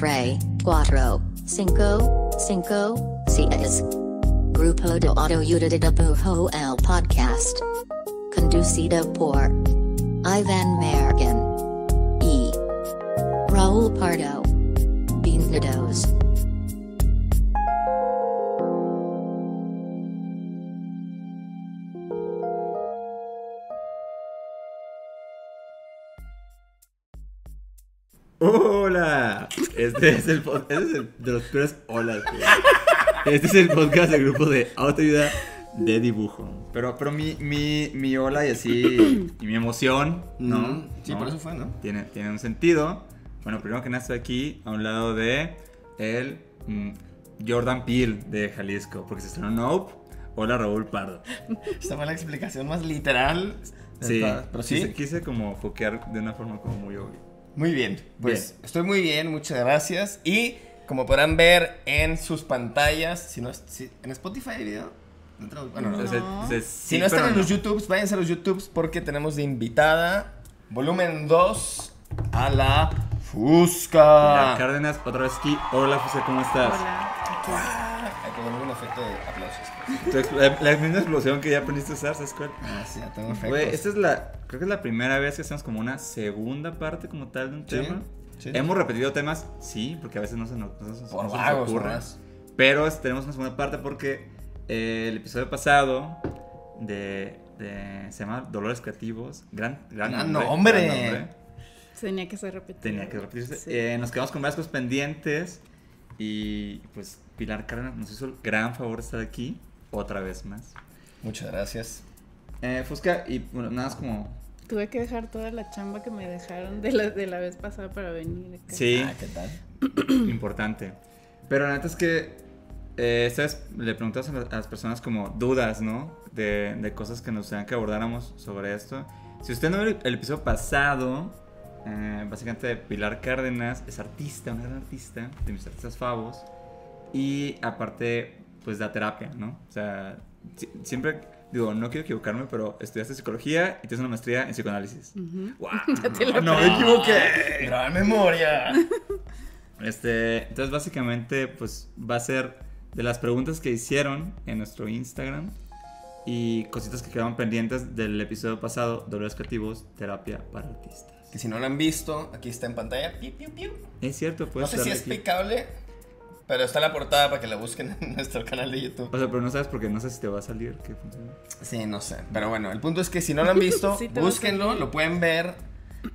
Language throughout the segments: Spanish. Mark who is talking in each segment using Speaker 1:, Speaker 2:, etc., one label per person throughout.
Speaker 1: Tre, Cuatro, Cinco, Cinco, Seis. Grupo de Autoayuda de Pujo el Podcast. Conducido por Ivan Mergen. E. Raul Pardo. Bienvenidos.
Speaker 2: Este es el podcast este es el de los peores holas. güey. Este es el podcast del grupo de autoayuda de dibujo. Pero, pero mi, mi, mi hola y así, y mi emoción, ¿no?
Speaker 3: Mm, sí,
Speaker 2: ¿No?
Speaker 3: por eso fue, ¿no?
Speaker 2: Tiene, tiene un sentido. Bueno, primero que nada estoy aquí a un lado de el mm, Jordan Peele de Jalisco, porque se estrenó Nope. Hola Raúl Pardo.
Speaker 3: Esta fue la explicación más literal.
Speaker 2: Sí,
Speaker 3: todas, Pero sí,
Speaker 2: quise, quise como foquear de una forma como muy obvia.
Speaker 3: Muy bien. Pues estoy muy bien, muchas gracias. Y como podrán ver en sus pantallas, si no si- en Spotify hay video. Bueno, no.
Speaker 4: No.
Speaker 3: Si
Speaker 2: sí,
Speaker 3: no están en los YouTubes, váyanse a los YouTubes porque tenemos de invitada volumen 2 a la Fusca.
Speaker 2: Mira, Cárdenas, otra vez aquí. Hola, Fusca, ¿cómo estás?
Speaker 4: Hola.
Speaker 3: Ah, Hay que poner un efecto de
Speaker 2: La, la misma explosión que ya aprendiste a usar, ¿sabes cuál?
Speaker 3: Ah, sí, ya tengo efectos.
Speaker 2: Güey, esta es la. Creo que es la primera vez que hacemos como una segunda parte como tal de un
Speaker 3: Sí,
Speaker 2: tema.
Speaker 3: sí.
Speaker 2: Hemos repetido temas, sí, porque a veces no se nos, no se nos-
Speaker 3: Por
Speaker 2: no se nos
Speaker 3: vagos,
Speaker 2: ocurre. Pero es- tenemos una segunda parte porque eh, el episodio pasado de, de- se llama Dolores Creativos, gran, gran
Speaker 3: Gran
Speaker 2: nombre,
Speaker 3: nombre.
Speaker 2: gran nombre.
Speaker 4: Tenía que ser repetido.
Speaker 2: Tenía que repetirse.
Speaker 4: Sí.
Speaker 2: Eh, nos quedamos con varias cosas pendientes y pues Pilar Cárdenas nos hizo el gran favor de estar aquí otra vez más.
Speaker 3: Muchas gracias.
Speaker 2: Eh, Fusca, y bueno, nada más como...
Speaker 4: Tuve que dejar toda la chamba que me dejaron de la, de la vez pasada para venir acá.
Speaker 2: Sí,
Speaker 3: Ah, ¿qué tal?
Speaker 2: importante. Pero la neta es que, eh, esta vez le la- a las personas como dudas, ¿no? De, de cosas que nos gustaría que abordáramos sobre esto. Si usted no vio el, el episodio pasado, eh, básicamente Pilar Cárdenas es artista, una gran artista, de mis artistas favos. Y aparte, pues da terapia, ¿no? O sea, si- siempre, digo, no quiero equivocarme, pero estudiaste psicología y tienes una maestría en psicoanálisis.
Speaker 4: Ujú.
Speaker 2: ¡Wow!
Speaker 4: Ya te lo
Speaker 2: no me equivoqué.
Speaker 3: Gran memoria.
Speaker 2: Este, entonces básicamente pues va a ser de las preguntas que hicieron en nuestro Instagram y cositas que quedaban pendientes del episodio pasado, Dolores Creativos, Terapia para Artistas.
Speaker 3: Que si no lo han visto, aquí está en pantalla. Piu, piu, piu.
Speaker 2: Es cierto,
Speaker 3: No
Speaker 2: puedes
Speaker 3: sé si es picable, pero está la portada para que la busquen en nuestro canal de YouTube.
Speaker 2: O sea, pero no sabes porque no sé si te va a salir que funciona.
Speaker 3: Sí, no sé. Pero bueno, el punto es que si no lo han visto,
Speaker 4: Sí
Speaker 3: búsquenlo, lo pueden ver.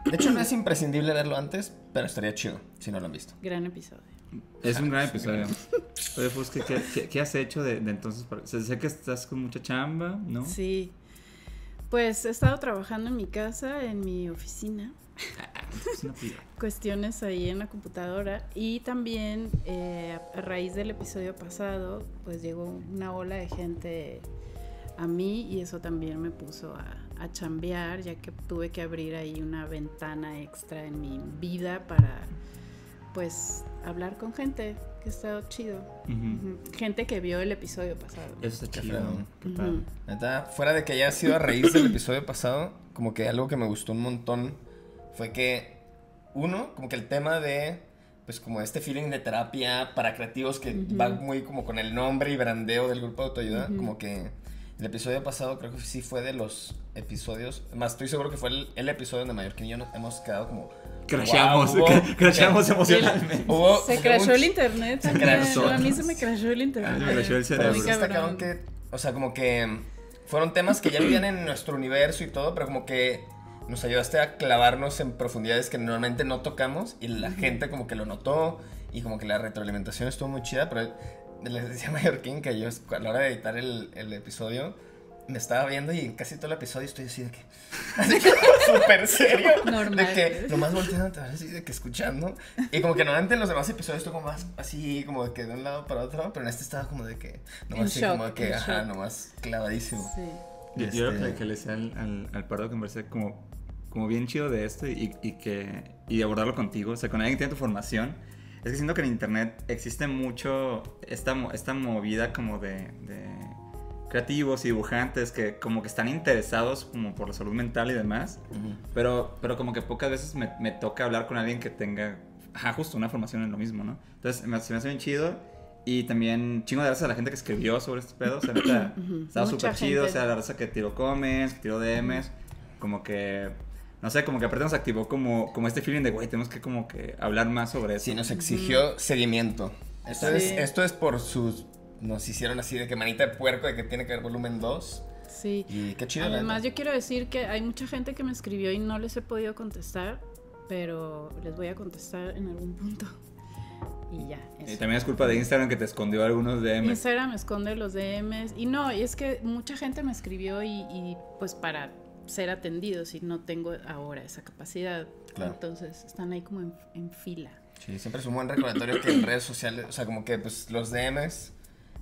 Speaker 3: De hecho, no es imprescindible verlo antes, pero estaría chido si no lo han visto.
Speaker 4: Gran episodio.
Speaker 2: Es un gran episodio. Oye, pues, ¿qué, qué, qué- qué has hecho de, de entonces? para- o sea, sé que estás con mucha chamba, ¿no?
Speaker 4: Sí. Pues he estado trabajando en mi casa, en mi oficina. Cuestiones ahí en la computadora. Y también eh, a raíz del episodio pasado pues llegó una ola de gente a mí y eso también me puso a, a chambear ya que tuve que abrir ahí una ventana extra en mi vida para pues hablar con gente que ha estado chido. Gente que vio el episodio pasado.
Speaker 2: Eso está chido.
Speaker 3: Neta, fuera de que haya sido a raíz del episodio pasado, como que algo que me gustó un montón fue que, uno, como que el tema de, pues como este feeling de terapia para creativos que
Speaker 4: Ujú.
Speaker 3: va muy como con el nombre y brandeo del grupo de autoayuda,
Speaker 4: Ujú.
Speaker 3: como que el episodio pasado creo que sí fue de los episodios, más estoy seguro que fue el, el episodio donde Mallorquín y yo nos hemos quedado como...
Speaker 2: Crashamos,
Speaker 3: "Guau, hubo-
Speaker 2: crashamos emocionalmente.
Speaker 3: hubo
Speaker 4: se crashó
Speaker 3: un
Speaker 4: el internet también.
Speaker 3: crashó.
Speaker 4: a mí se me crashó el internet
Speaker 2: me crashó el
Speaker 3: Pero
Speaker 2: cerebro.
Speaker 4: Cabrón.
Speaker 3: cabrón que, o sea, como que fueron temas que ya vivían en nuestro universo y todo, pero como que nos ayudaste a clavarnos en profundidades que normalmente no tocamos y la gente como que lo notó y como que la retroalimentación estuvo muy chida, pero les decía a Mallorquín que yo a la hora de editar el, el episodio me estaba viendo y en casi todo el episodio estoy así de que así que súper serio
Speaker 4: Normal.
Speaker 3: de que nomás volteando así de que escuchando y como que normalmente en los demás episodios estoy como más así como de que de un lado para otro pero en este estaba como de que nomás así
Speaker 4: shock,
Speaker 3: como de que ajá
Speaker 4: shock.
Speaker 3: nomás clavadísimo
Speaker 4: Sí.
Speaker 2: Yo, yo
Speaker 3: Este-
Speaker 2: lo que, que le decía al, al, al Pardo que me parece como, como bien chido de esto y, y que y abordarlo contigo, o sea, con alguien que tiene tu formación, es que siento que en internet existe mucho esta, esta movida como de, de creativos y dibujantes que como que están interesados como por la salud mental y demás,
Speaker 3: Ujú.
Speaker 2: pero, pero como que pocas veces me, me toca hablar con alguien que tenga ajá, justo una formación en lo mismo, ¿no? Entonces, me, se me hace bien chido. Y también chingo de gracias a la gente que escribió sobre este pedo. O sea, neta, estaba
Speaker 4: Mucha
Speaker 2: súper chido. O sea, la raza que tiró comments, que tiró DMs. Como que, no sé, como que aparte nos activó como, como este feeling de, güey, tenemos que como que hablar más sobre eso.
Speaker 3: Sí, nos exigió seguimiento. Esto,
Speaker 4: Sí.
Speaker 3: es, esto es por sus... Nos hicieron así de que manita de puerco de que tiene que haber volumen 2.
Speaker 4: Sí.
Speaker 3: Y qué chido.
Speaker 4: Además, yo quiero decir que hay mucha gente que me escribió y no les he podido contestar, pero les voy a contestar en algún punto. Y ya.
Speaker 2: Y también es culpa de Instagram que te escondió algunos DMs.
Speaker 4: Instagram esconde los DMs. Y no, y es que mucha gente me escribió y, y, pues para ser atendidos y no tengo ahora esa capacidad.
Speaker 3: Claro.
Speaker 4: Entonces están ahí como en, en fila.
Speaker 3: Sí, siempre es un buen recordatorio que en redes sociales, o sea, como que pues los DMs,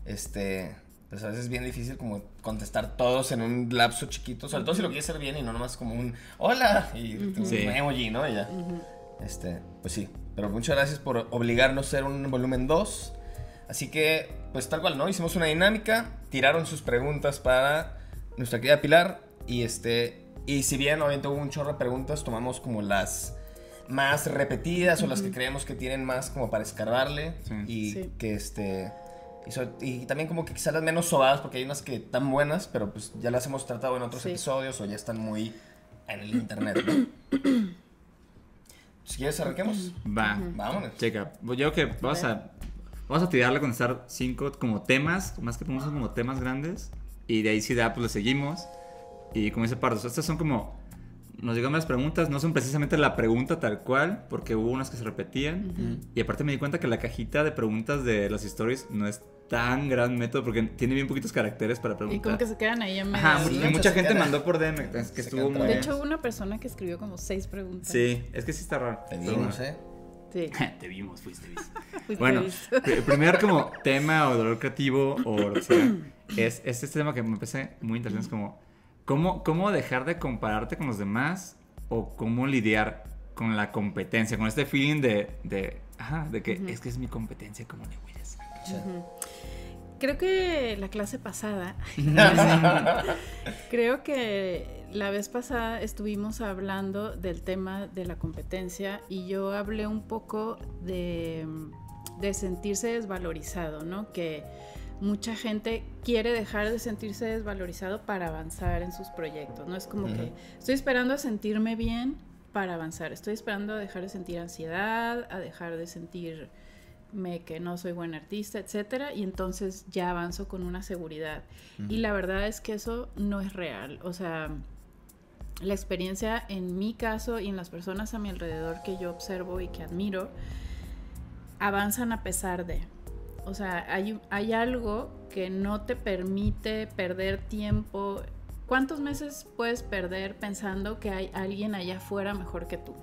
Speaker 3: este, pues a veces es bien difícil como contestar todos en un lapso chiquito, sobre todo si lo quieres hacer bien y no nomás como un hola y un
Speaker 2: Sí.
Speaker 3: emoji, ¿no? Y ya. Este, pues sí, pero muchas gracias por obligarnos a hacer un volumen 2. Así que, pues tal cual, ¿no? Hicimos una dinámica, tiraron sus preguntas para nuestra querida Pilar y este, y si bien obviamente hubo un chorro de preguntas, tomamos como las más repetidas o las que creemos que tienen más como para escarbarle
Speaker 2: Sí.
Speaker 3: y
Speaker 4: Sí.
Speaker 3: que este y, so- y también como que quizás las menos sobadas porque hay unas que están buenas pero pues ya las hemos tratado en otros
Speaker 4: Sí.
Speaker 3: episodios o ya están muy en el internet ¿no? si quieres arranquemos
Speaker 2: Va.
Speaker 3: vámonos
Speaker 2: Checa, pues yo creo que vamos a, vamos a tirarle a contestar cinco como temas, más que podemos como temas grandes. Y de ahí si da, pues lo seguimos. Y como dice Pardos, estas son como, nos llegan las preguntas, no son precisamente la pregunta tal cual, porque hubo unas que se repetían. Y aparte me di cuenta que la cajita de preguntas de las stories no es tan gran método, porque tiene bien poquitos caracteres para
Speaker 4: Y
Speaker 2: preguntar.
Speaker 4: como que se quedan ahí en medio.
Speaker 2: Ajá, y
Speaker 3: mucha
Speaker 2: mucha gente
Speaker 3: queda-
Speaker 2: mandó por DM, es que
Speaker 3: se
Speaker 2: estuvo muy
Speaker 4: De
Speaker 3: bien.
Speaker 4: hecho, hubo una persona que escribió como seis preguntas.
Speaker 2: Sí, es que sí está raro.
Speaker 3: te
Speaker 2: bueno.
Speaker 3: eh
Speaker 4: Sí.
Speaker 2: Te vimos, fuiste visto.
Speaker 4: Fuiste
Speaker 2: Bueno,
Speaker 4: visto.
Speaker 2: el primer como tema o dolor creativo o lo que sea, es, es este tema que me parece muy interesante, es como, ¿cómo, ¿cómo dejar de compararte con los demás o cómo lidiar con la competencia, con este feeling de, de, ajá, de que es que es mi competencia, como le voy a hacer?
Speaker 4: Creo que la clase pasada, creo que la vez pasada estuvimos hablando del tema de la competencia y yo hablé un poco de, de sentirse desvalorizado, ¿no? Que mucha gente quiere dejar de sentirse desvalorizado para avanzar en sus proyectos, ¿no? Es como que estoy esperando a sentirme bien para avanzar, estoy esperando a dejar de sentir ansiedad, a dejar de sentir me que no soy buen artista, etcétera, y entonces ya avanzo con una seguridad. Y la verdad es que eso no es real. O sea, la experiencia en mi caso y en las personas a mi alrededor que yo observo y que admiro, avanzan a pesar de. O sea, hay, hay algo que no te permite perder tiempo. ¿Cuántos meses puedes perder pensando que hay alguien allá afuera mejor que tú?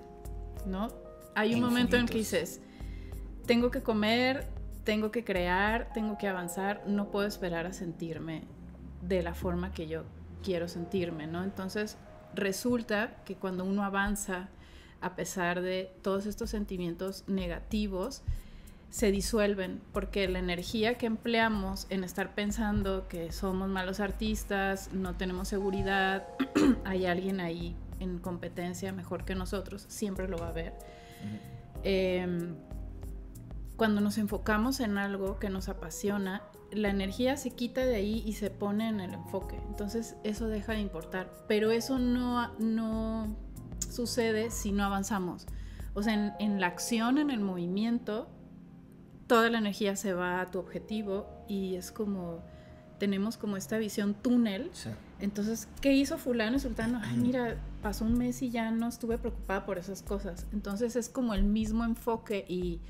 Speaker 4: ¿No? Hay un momento en que dices, tengo que comer, tengo que crear, tengo que avanzar, no puedo esperar a sentirme de la forma que yo quiero sentirme, ¿no? Entonces resulta que cuando uno avanza, a pesar de todos estos sentimientos negativos, se disuelven, porque la energía que empleamos en estar pensando que somos malos artistas, no tenemos seguridad, hay alguien ahí en competencia mejor que nosotros, siempre lo va a ver. Em, cuando nos enfocamos en algo que nos apasiona, la energía se quita de ahí y se pone en el enfoque. Entonces eso deja de importar. Pero eso no, no sucede si no avanzamos. O sea, en, en la acción, en el movimiento, toda la energía se va a tu objetivo y es como, tenemos como esta visión túnel
Speaker 3: Sí.
Speaker 4: entonces, ¿qué hizo fulano y sultano? Ay, mira, pasó un mes y ya no estuve preocupada por esas cosas. Entonces es como el mismo enfoque y,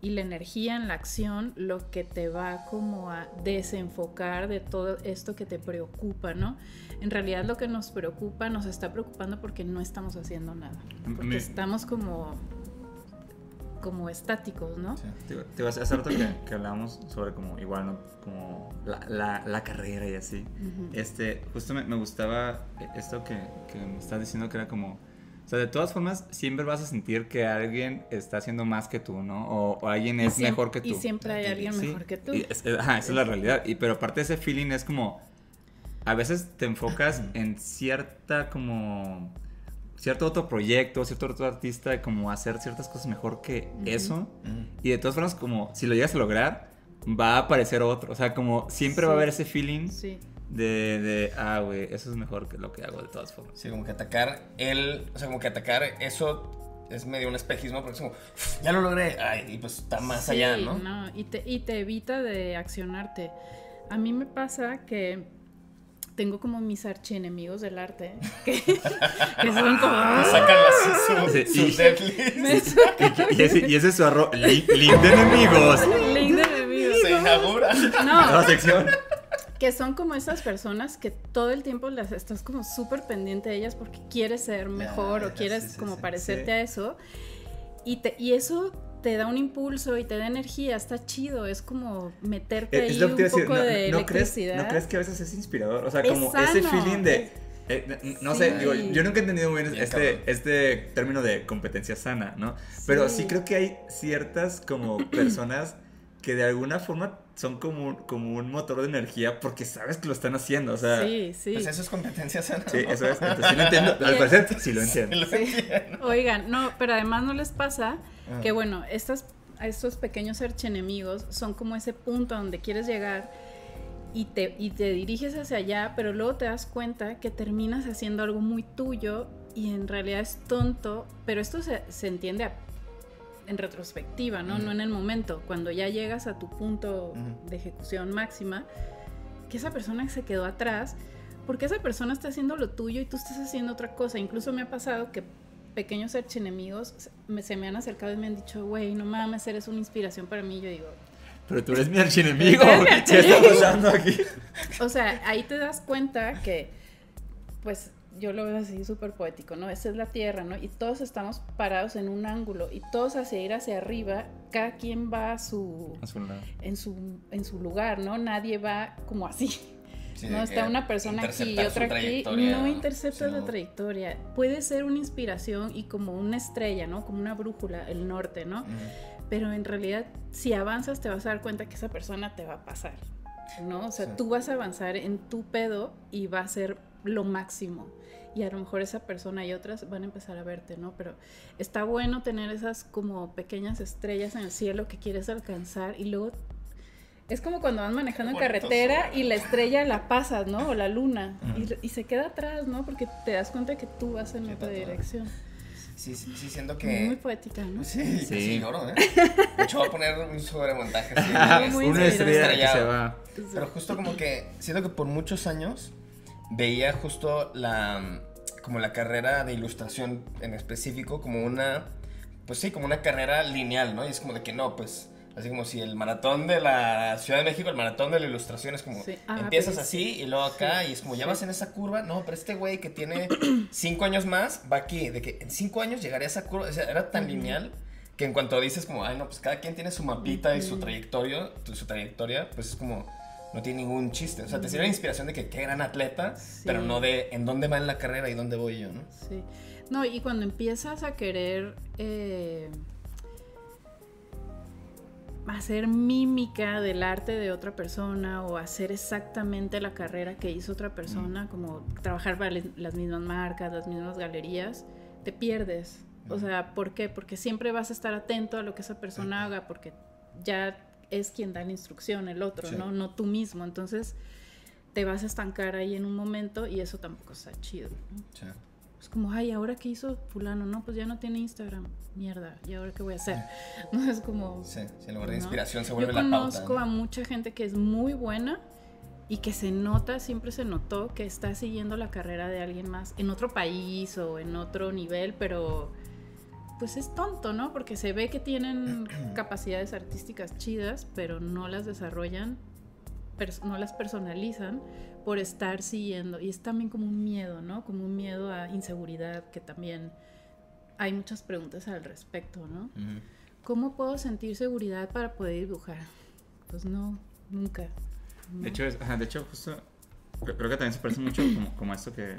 Speaker 4: y la energía en la acción lo que te va como a desenfocar de todo esto que te preocupa, ¿no? En realidad lo que nos preocupa nos está preocupando porque no estamos haciendo nada. Porque
Speaker 2: Me-
Speaker 4: estamos como, como estáticos, ¿no?
Speaker 3: Sí.
Speaker 2: Te te digo, hace hace rato que, que hablábamos sobre como igual, ¿no? Como la, la, la carrera y así. Este, justo me, me gustaba esto que, que me estás diciendo que era como... O sea, de todas formas, siempre vas a sentir que alguien está haciendo más que tú, ¿no? O, o alguien es mejor que tú.
Speaker 4: Y siempre hay alguien
Speaker 2: Sí,
Speaker 4: mejor que tú.
Speaker 2: y es- es- ajá, esa es la realidad. Y, pero aparte de ese feeling es como... A veces te enfocas en cierta como... cierto otro proyecto, cierto otro artista, como hacer ciertas cosas mejor que eso. Y de todas formas, como si lo llegas a lograr, va a aparecer otro. O sea, como siempre va a haber ese feeling
Speaker 4: Sí.
Speaker 2: de, de, ah, güey, eso es mejor que lo que hago de todas formas.
Speaker 3: Sí, como que atacar él, o sea, como que atacar eso es medio un espejismo porque es como, ya lo logré, ay, y pues está más
Speaker 4: Sí,
Speaker 3: allá, ¿no?
Speaker 4: y, te, y te evita de accionarte. A mí me pasa que tengo como mis archienemigos del arte, que, que son como...
Speaker 3: Sacan así
Speaker 2: Sí,
Speaker 3: su,
Speaker 2: y-
Speaker 3: su
Speaker 2: ese, y ese es su arroz. Link, link de enemigos.
Speaker 4: link de enemigos.
Speaker 3: se inaugura.
Speaker 4: No,
Speaker 2: sección.
Speaker 4: que son como esas personas que todo el tiempo las estás como súper pendiente de ellas porque quieres ser mejor o quieres
Speaker 3: sí, sí,
Speaker 4: como
Speaker 3: sí,
Speaker 4: parecerte
Speaker 2: sí.
Speaker 4: a eso. Y, te, y eso te da un impulso y te da energía, está chido, es como meterte
Speaker 2: Es
Speaker 4: ahí
Speaker 2: lo que
Speaker 4: un poco
Speaker 2: No,
Speaker 4: de
Speaker 2: no crees,
Speaker 4: electricidad.
Speaker 2: ¿No crees que a veces es inspirador? O sea,
Speaker 4: Es
Speaker 2: como ese
Speaker 4: sano,
Speaker 2: feeling de.
Speaker 4: es-
Speaker 2: eh, no sé, digo, yo nunca he entendido muy bien
Speaker 3: Bien,
Speaker 2: este,
Speaker 3: cabrón.
Speaker 2: este término de competencia sana, ¿no? Pero sí creo que hay ciertas como personas que de alguna forma son como, un- como un motor de energía porque sabes que lo están haciendo, o sea...
Speaker 4: Sí, sí.
Speaker 3: Pues eso es competencia sana.
Speaker 2: Sí,
Speaker 3: ¿no?
Speaker 2: eso es. Entonces sí lo entiendo. Al parecer sí lo entiendo.
Speaker 3: Lo
Speaker 4: Sí.
Speaker 3: entiendo.
Speaker 4: Oigan, no, pero además no les pasa
Speaker 3: Ah.
Speaker 4: que, bueno, estas, estos pequeños archienemigos son como ese punto a donde quieres llegar y te, y te diriges hacia allá, pero luego te das cuenta que terminas haciendo algo muy tuyo y en realidad es tonto, pero esto se, se entiende a- en retrospectiva, ¿no? No en el momento, cuando ya llegas a tu punto de ejecución máxima, que esa persona se quedó atrás, porque esa persona está haciendo lo tuyo y tú estás haciendo otra cosa. Incluso me ha pasado que pequeños archienemigos me, se me han acercado y me han dicho, güey, no mames, eres una inspiración para mí. Yo digo,
Speaker 2: Pero tú eres mi archienemigo. ¿Qué está pasando aquí?
Speaker 4: o sea, ahí te das cuenta que, pues, yo lo veo así súper poético, ¿no? Esta es la tierra, ¿no? Y todos estamos parados en un ángulo y todos hacia ir hacia arriba, cada quien va a su,
Speaker 2: A su
Speaker 4: en su, en su lugar, ¿no? Nadie va como así.
Speaker 3: Sí,
Speaker 4: no está una persona aquí y otra aquí. No interceptas
Speaker 3: sino-
Speaker 4: la trayectoria. Puede ser una inspiración y como una estrella, ¿no? Como una brújula, el norte, ¿no? Pero en realidad, si avanzas, te vas a dar cuenta que esa persona te va a pasar, ¿no? O sea,
Speaker 3: Sí.
Speaker 4: tú vas a avanzar en tu pedo y va a ser lo máximo. Y a lo mejor esa persona y otras van a empezar a verte, ¿no? Pero está bueno tener esas como pequeñas estrellas en el cielo que quieres alcanzar y luego es como cuando van manejando en carretera y la estrella la pasas, ¿no? O la luna. Y, y se queda atrás, ¿no? Porque te das cuenta que tú vas en otra dirección.
Speaker 3: Sí, sí, sí, siento
Speaker 4: Muy
Speaker 3: que...
Speaker 4: poética, ¿no?
Speaker 3: Sí,
Speaker 2: Sí.
Speaker 3: sí. lloro, ¿eh? De hecho, voy a poner un sobremontaje así.
Speaker 4: Muy
Speaker 2: Una estrella que se va.
Speaker 3: Pero justo como que siento que por muchos años veía justo la como la carrera de ilustración en específico como una pues sí, como una carrera lineal, ¿no? Y es como de que no, pues así como si el maratón de la Ciudad de México, el maratón de la ilustración es como
Speaker 4: Sí. Ah,
Speaker 3: empiezas
Speaker 4: pero
Speaker 3: así
Speaker 4: sí.
Speaker 3: y luego acá
Speaker 4: Sí,
Speaker 3: y es como ya
Speaker 4: sí.
Speaker 3: vas en esa curva, no, pero este güey que tiene cinco años más va aquí, de que en cinco años llegaría a esa curva, o sea, era tan
Speaker 4: Ujú.
Speaker 3: lineal que en cuanto dices como, ay no, pues cada quien tiene su mapita y su trayectoria, su trayectoria, pues es como no tiene ningún chiste. O sea, te sirve la inspiración de que qué gran atleta, pero no de en dónde va en la carrera y dónde voy yo, ¿no?
Speaker 4: Sí. No, y cuando empiezas a querer eh, hacer mímica del arte de otra persona o hacer exactamente la carrera que hizo otra persona, como trabajar para las mismas marcas, las mismas galerías, te pierdes. O sea, ¿por qué? Porque siempre vas a estar atento a lo que esa persona haga, porque ya es quien da la instrucción, el otro,
Speaker 3: Sí.
Speaker 4: ¿no? No tú mismo. Entonces te vas a estancar ahí en un momento y eso tampoco está chido. ¿no? Es como, ay, ¿ahora qué hizo fulano? No, pues ya no tiene Instagram. Mierda, ¿y ahora qué voy a hacer? No, es como...
Speaker 3: sí, sí, en lugar de
Speaker 4: ¿no?
Speaker 3: inspiración se
Speaker 4: Yo
Speaker 3: vuelve la pauta.
Speaker 4: conozco
Speaker 3: ¿no?
Speaker 4: a mucha gente que es muy buena y que se nota, siempre se notó que está siguiendo la carrera de alguien más en otro país o en otro nivel, pero pues es tonto, ¿no? Porque se ve que tienen capacidades artísticas chidas, pero no las desarrollan, no las personalizan por estar siguiendo. Y es también como un miedo, ¿no? Como un miedo a inseguridad, que también hay muchas preguntas al respecto, ¿no?
Speaker 3: Ujú.
Speaker 4: ¿Cómo puedo sentir seguridad para poder dibujar? Pues no, nunca.
Speaker 2: De hecho, es- ajá, de hecho, justo creo que también se parece mucho como, como esto que,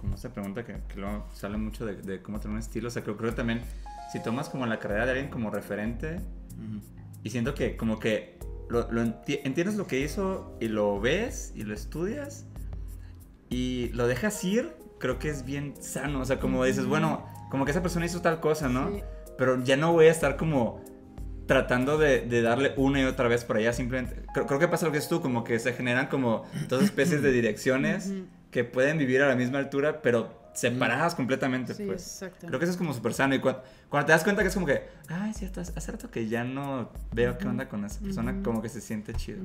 Speaker 2: como esta pregunta que, que luego sale mucho de, de cómo tener un estilo. O sea, creo, creo que también si tomas como la carrera de alguien como referente y siento que como que lo, lo enti- entiendes lo que hizo y lo ves y lo estudias y lo dejas ir, creo que es bien sano. O sea, como dices, bueno, como que esa persona hizo tal cosa, ¿no?
Speaker 4: Sí.
Speaker 2: Pero ya no voy a estar como tratando de, de darle una y otra vez por allá. Simplemente, creo, creo que pasa lo que es tú, como que se generan como dos especies de direcciones que pueden vivir a la misma altura, pero separadas completamente,
Speaker 4: Sí,
Speaker 2: pues.
Speaker 4: exacto.
Speaker 2: Creo que eso es como súper sano. Y cua- cuando, te das cuenta que es como que, ay, cierto, hace hace rato que ya no veo qué onda con esa persona, como que se siente chido.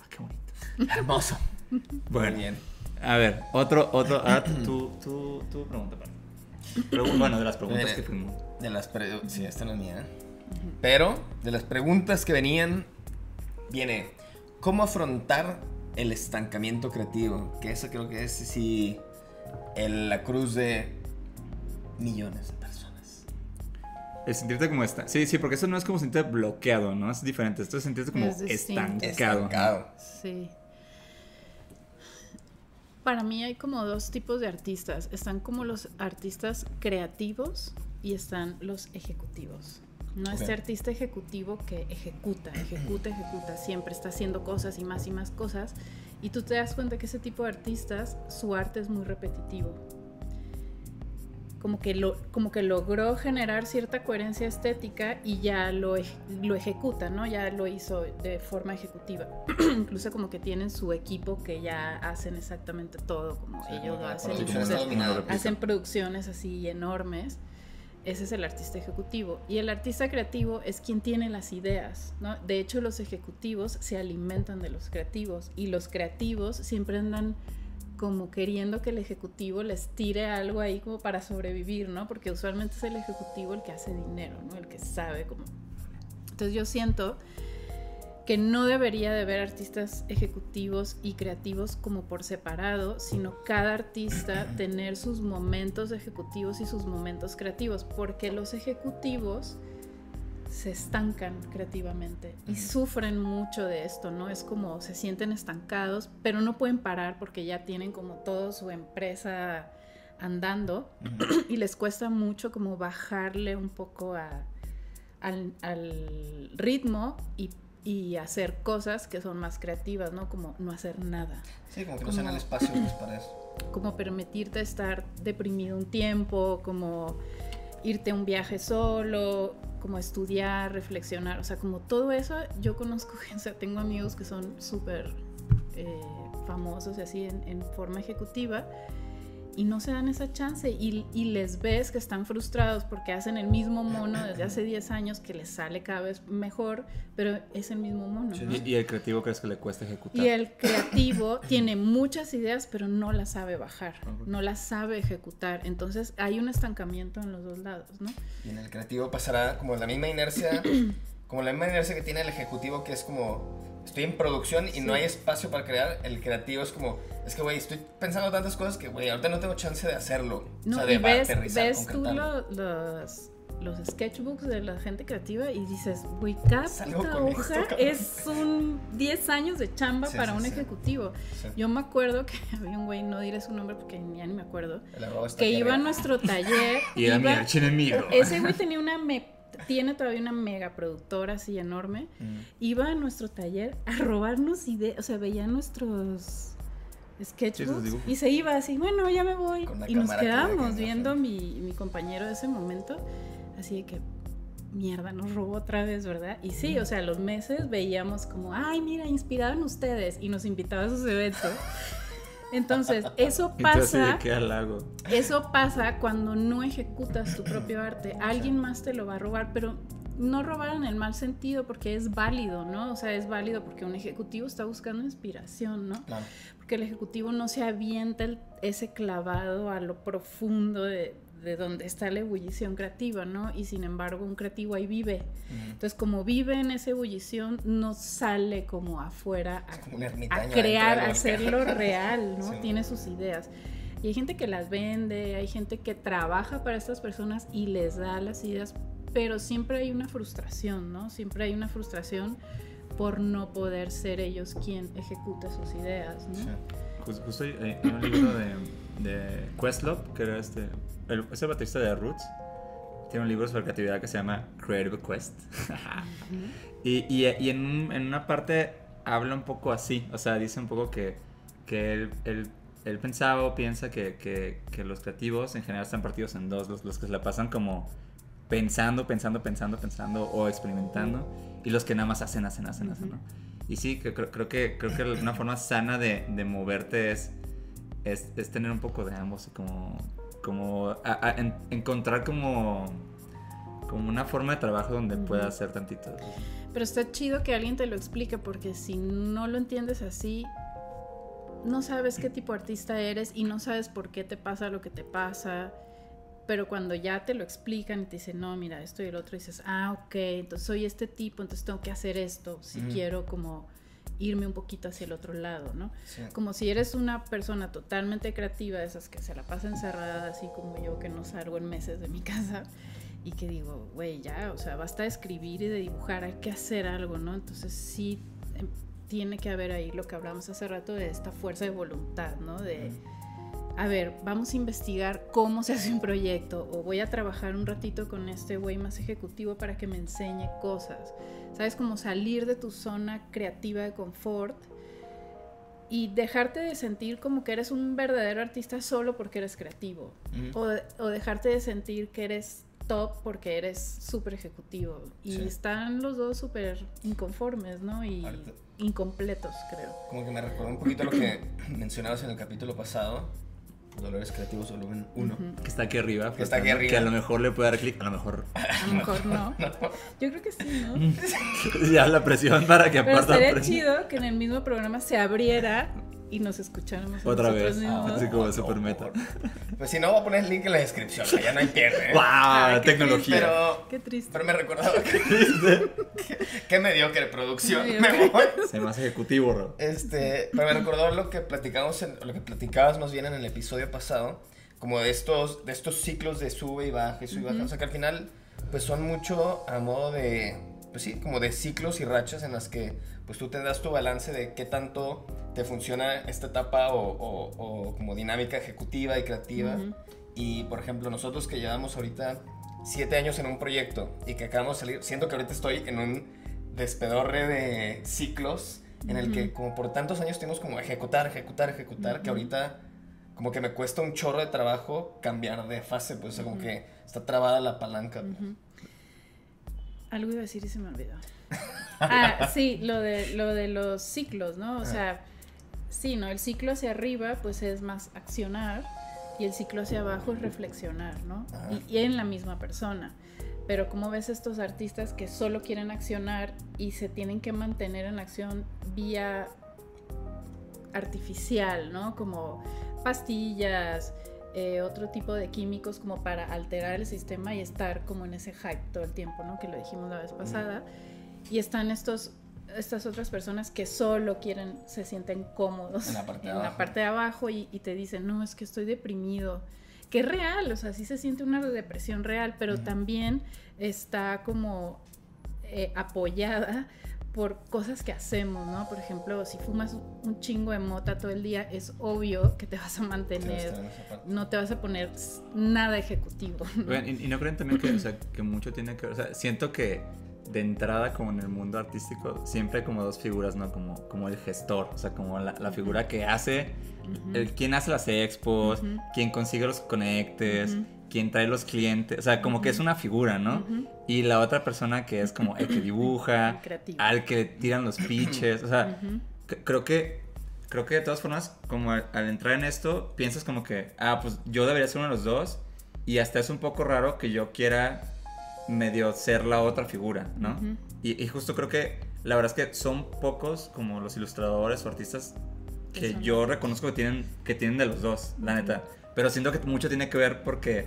Speaker 2: Ah, qué bonito.
Speaker 3: Hermoso.
Speaker 2: Bueno,
Speaker 3: Muy bien.
Speaker 2: a ver, otro, otro, ah, tú, tú, tú pregunta, para. Bueno, de las preguntas que fuimos.
Speaker 3: De las pre- Sí, esta no es mía. Pero de las preguntas que venían, viene, ¿cómo afrontar el estancamiento creativo? Que eso creo que es, sí, el- la cruz de millones de personas.
Speaker 2: El sentirte como está. Sí, sí, porque eso no es como sentirte bloqueado, ¿no? Es diferente. Esto es sentirte como
Speaker 4: Es
Speaker 2: estancado.
Speaker 3: Estancado.
Speaker 4: Sí. Para mí hay como dos tipos de artistas. Están como los artistas creativos y están los ejecutivos. No
Speaker 3: Ok.
Speaker 4: este artista ejecutivo que ejecuta, ejecuta, ejecuta, siempre está haciendo cosas y más y más cosas. Y tú te das cuenta que ese tipo de artistas, su arte es muy repetitivo. Como que, lo, como que logró generar cierta coherencia estética y ya lo, lo ejecuta, ¿no? Ya lo hizo de forma ejecutiva. Incluso como que tienen su equipo que ya hacen exactamente todo como
Speaker 3: Sí,
Speaker 4: ellos lo hacen. hacen producciones así enormes. Ese es el artista ejecutivo. Y el artista creativo es quien tiene las ideas, ¿no? De hecho, los ejecutivos se alimentan de los creativos y los creativos siempre andan como queriendo que el ejecutivo les tire algo ahí como para sobrevivir, ¿no? Porque usualmente es el ejecutivo el que hace dinero, ¿no? El que sabe cómo. Entonces yo siento que no debería de haber artistas ejecutivos y creativos como por separado, sino cada artista tener sus momentos ejecutivos y sus momentos creativos, porque los ejecutivos se estancan creativamente y sufren mucho de esto, ¿no? Es como se sienten estancados, pero no pueden parar porque ya tienen como toda su empresa andando y les cuesta mucho como bajarle un poco a- al, al ritmo y, y hacer cosas que son más creativas, ¿no? Como no hacer nada
Speaker 3: Sí, como que no sean
Speaker 4: Como-
Speaker 3: el espacio pues, para eso.
Speaker 4: como permitirte estar deprimido un tiempo, como irte a un viaje solo, como estudiar, reflexionar, o sea, como todo eso, yo conozco, o sea, tengo amigos que son súper eh, famosos y así en, en forma ejecutiva y no se dan esa chance y, y les ves que están frustrados porque hacen el mismo mono desde hace 10 años que les sale cada vez mejor, pero es el mismo mono.
Speaker 3: Sí,
Speaker 4: ¿no?
Speaker 2: ¿Y, y el creativo crees que le cuesta ejecutar?
Speaker 4: Y el creativo tiene muchas ideas, pero no las sabe bajar,
Speaker 2: Ok.
Speaker 4: no las sabe ejecutar. Entonces hay un estancamiento en los dos lados, ¿no?
Speaker 3: Y en el creativo pasará como la misma inercia, como la misma inercia que tiene el ejecutivo, que es como, estoy en producción y no hay espacio para crear. El creativo es como, es que, güey, estoy pensando tantas cosas que, güey, ahorita no tengo chance de hacerlo.
Speaker 4: No,
Speaker 3: o sea, de
Speaker 4: y ves,
Speaker 3: aterrizar,
Speaker 4: ves tú lo- los, los sketchbooks de la gente creativa y dices, güey, cada puta hoja
Speaker 3: esto, cabrón".
Speaker 4: es un 10 años de chamba
Speaker 3: Sí,
Speaker 4: para
Speaker 3: sí,
Speaker 4: un
Speaker 3: sí.
Speaker 4: ejecutivo.
Speaker 3: Sí.
Speaker 4: Yo me acuerdo que había un güey, no diré su nombre porque ya ni me acuerdo, que iba a nuestro taller.
Speaker 2: Y era mi archienemigo.
Speaker 4: Ese güey tenía una me- tiene todavía una mega productora así enorme.
Speaker 3: Mm.
Speaker 4: Iba a nuestro taller a robarnos ideas, o sea, veía nuestros sketchbooks
Speaker 2: dibujos.
Speaker 4: y se iba así, bueno, ya me voy. Y nos
Speaker 3: que
Speaker 4: quedábamos viendo mi, mi compañero de ese momento, así de que, mierda, nos robó otra vez, ¿verdad? Y sí, o sea, los meses veíamos como, ay, mira, inspirado en ustedes, y nos invitaba a sus eventos. Entonces, eso
Speaker 2: Entonces,
Speaker 4: pasa.
Speaker 2: ¿de qué halago?
Speaker 4: Eso pasa cuando no ejecutas tu propio arte. Alguien más te lo va a robar, pero no robar en el mal sentido porque es válido, ¿no? O sea, es válido porque un ejecutivo está buscando inspiración, ¿no?
Speaker 3: Claro.
Speaker 4: Porque el ejecutivo no se avienta el- ese clavado a lo profundo de, de donde está la ebullición creativa, ¿no? Y sin embargo, un creativo ahí vive.
Speaker 3: Mm.
Speaker 4: Entonces, como vive en esa ebullición, no sale como afuera a,
Speaker 3: Como
Speaker 4: crear, a hacerlo real, ¿no?
Speaker 3: Sí.
Speaker 4: Tiene sus ideas. Y hay gente que las vende, hay gente que trabaja para estas personas y les da las ideas, pero siempre hay una frustración, ¿no? Siempre hay una frustración por no poder ser ellos quien ejecute sus ideas, ¿no?
Speaker 3: Sí.
Speaker 2: Jus- Justo hay, hay un libro de, de Questlove, que era este, el, es el baterista de Roots. Tiene un libro sobre creatividad que se llama Creative Quest. y y, y en, en una parte habla un poco así, o sea, dice un poco que, que él, él él pensaba o piensa que, que, que los creativos en general están partidos en dos, los, los que se la pasan como pensando, pensando, pensando, pensando o experimentando y los que nada más hacen, hacen, hacen, hacen, ¿no? Y sí, creo, creo que creo que una forma sana de, de moverte es, es, es tener un poco de ambos y como, como a- a- en- encontrar como, como una forma de trabajo donde puedas hacer tantito.
Speaker 4: Pero está chido que alguien te lo explique porque si no lo entiendes así, no sabes qué tipo de artista eres y no sabes por qué te pasa lo que te pasa. Pero cuando ya te lo explican y te dicen, no, mira, esto y el otro, dices, ah, ok, entonces soy este tipo, entonces tengo que hacer esto si quiero como irme un poquito hacia el otro lado, ¿no?
Speaker 3: Sí.
Speaker 4: Como si eres una persona totalmente creativa, de esas que se la pasa encerrada, así como yo, que no salgo en meses de mi casa, y que digo, güey, ya, o sea, basta de escribir y de dibujar, hay que hacer algo, ¿no? Entonces sí em, tiene que haber ahí lo que hablamos hace rato de esta fuerza de voluntad, ¿no? De, a ver, vamos a investigar cómo se hace un proyecto, o voy a trabajar un ratito con este güey más ejecutivo para que me enseñe cosas. ¿Sabes? Como salir de tu zona creativa de confort y dejarte de sentir como que eres un verdadero artista solo porque eres creativo. O, o dejarte de sentir que eres top porque eres súper ejecutivo. Y
Speaker 3: Sí.
Speaker 4: están los dos súper inconformes, ¿no? Y incompletos, creo.
Speaker 3: Como que me recordó un poquito lo que mencionabas en el capítulo pasado, Dolores Creativos Volumen 1.
Speaker 2: Que está aquí arriba.
Speaker 3: Que está aquí arriba.
Speaker 2: Que a lo mejor le puede dar clic, a lo mejor
Speaker 4: A lo mejor no. Yo creo que sí, ¿no?
Speaker 2: ya la presión para que
Speaker 4: Pero
Speaker 2: aparte
Speaker 4: estaría
Speaker 2: aprenda.
Speaker 4: chido que en el mismo programa se abriera y nos escucháramos
Speaker 2: Otra vez. Así como
Speaker 3: no,
Speaker 2: super
Speaker 3: no,
Speaker 2: meta.
Speaker 3: Pues si no, voy a poner el link en la descripción, ya no hay pierde. ¿eh?
Speaker 2: ¡Wow!
Speaker 4: Ay, qué
Speaker 2: tecnología.
Speaker 3: Pero,
Speaker 4: Qué triste.
Speaker 3: pero me recordaba que, qué mediocre producción. Me voy.
Speaker 2: Se más ejecutivo, bro.
Speaker 3: Este, pero me recordó lo que platicamos, en- lo que platicabas más bien en el episodio pasado, como de estos, de estos ciclos de sube y baja, y sube y baja. O sea que al final, pues son mucho a modo de, pues sí, como de ciclos y rachas en las que, pues tú tendrás tu balance de qué tanto te funciona esta etapa o, o- o como dinámica ejecutiva y creativa.
Speaker 4: Ujú.
Speaker 3: Y por ejemplo, nosotros que llevamos ahorita siete años en un proyecto y que acabamos de salir, siento que ahorita estoy en un despedorre de ciclos en el que como por tantos años tenemos como ejecutar, ejecutar, ejecutar, que ahorita como que me cuesta un chorro de trabajo cambiar de fase, pues o sea, como que está trabada la palanca. pues.
Speaker 4: Algo iba a decir y se me olvidó. Ah, sí, lo de, lo de los ciclos, ¿no? O sea, sí, ¿no? El ciclo hacia arriba, pues es más accionar y el ciclo hacia abajo es reflexionar, ¿no? Y, y en la misma persona. Pero como ves estos artistas que solo quieren accionar y se tienen que mantener en acción vía artificial, ¿no? Como pastillas, eh, otro tipo de químicos como para alterar el sistema y estar como en ese hype todo el tiempo, ¿no? Que lo dijimos la vez pasada. Y están estos, estas otras personas que solo quieren, se sienten cómodos
Speaker 3: En la parte de
Speaker 4: en la
Speaker 3: abajo.
Speaker 4: parte de abajo y, y te dicen, no, es que estoy deprimido. Que es real, o sea, sí se siente una depresión real, pero también está como eh, apoyada por cosas que hacemos, ¿no? Por ejemplo, si fumas un chingo de mota todo el día, es obvio que te vas a mantener, no te vas a poner nada ejecutivo. ¿no?
Speaker 2: Bueno, y, y no creen también que, o sea, que mucho tiene que ver, o sea, siento que de entrada como en el mundo artístico siempre hay como dos figuras, ¿no? Como, como el gestor, o sea, como la, la figura que hace,
Speaker 4: Ujú.
Speaker 2: el, quien hace las expos,
Speaker 4: Ujú.
Speaker 2: quien consigue los conectes,
Speaker 4: Ujú.
Speaker 2: quien trae los clientes, o sea, como que es una figura, ¿no? Y la otra persona que es como el que dibuja,
Speaker 4: creativo.
Speaker 2: al que tiran los pitches, o sea, creo que creo que de todas formas como al, al entrar en esto piensas como que ah pues yo debería ser uno de los dos y hasta es un poco raro que yo quiera medio ser la otra figura no y, y justo creo que la verdad es que son pocos como los ilustradores o artistas
Speaker 4: Que son
Speaker 2: yo reconozco que tienen que tienen de los dos la
Speaker 4: Ujú.
Speaker 2: neta pero siento que mucho tiene que ver porque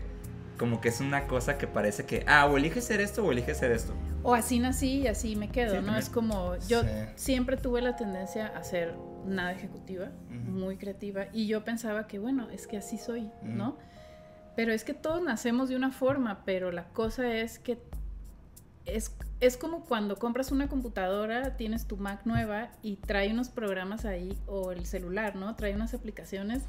Speaker 2: como que es una cosa que parece que ah o elige ser esto o elige ser esto
Speaker 4: O así nací y así me quedo,
Speaker 2: Sí,
Speaker 4: ¿no?
Speaker 2: también.
Speaker 4: Es como, yo
Speaker 3: Sí.
Speaker 4: siempre tuve la tendencia a ser nada ejecutiva, muy creativa, y yo pensaba que, bueno, es que así soy. ¿no? Pero es que todos nacemos de una forma, pero la cosa es que es, es como cuando compras una computadora, tienes tu Mac nueva y trae unos programas ahí, o el celular, ¿no? Trae unas aplicaciones.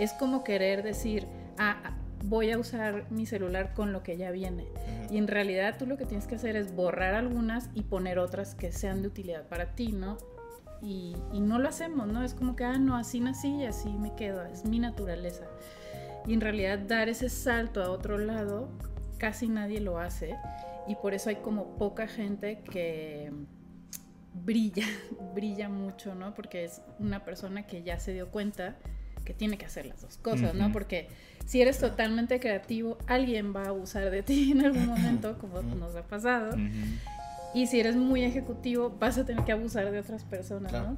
Speaker 4: Es como querer decir, ah, ah, voy a usar mi celular con lo que ya viene. Y en realidad tú lo que tienes que hacer es borrar algunas y poner otras que sean de utilidad para ti, ¿no? y, y no lo hacemos, ¿no? Es como que, ah, no, así nací y así me quedo, es mi naturaleza. Y en realidad dar ese salto a otro lado, casi nadie lo hace y por eso hay como poca gente que brilla, brilla mucho, ¿no? Porque es una persona que ya se dio cuenta que tiene que hacer las dos cosas, ¿no? Porque si eres totalmente creativo, alguien va a abusar de ti en algún momento, como nos ha pasado. Y si eres muy ejecutivo, vas a tener que abusar de otras personas. ¿no?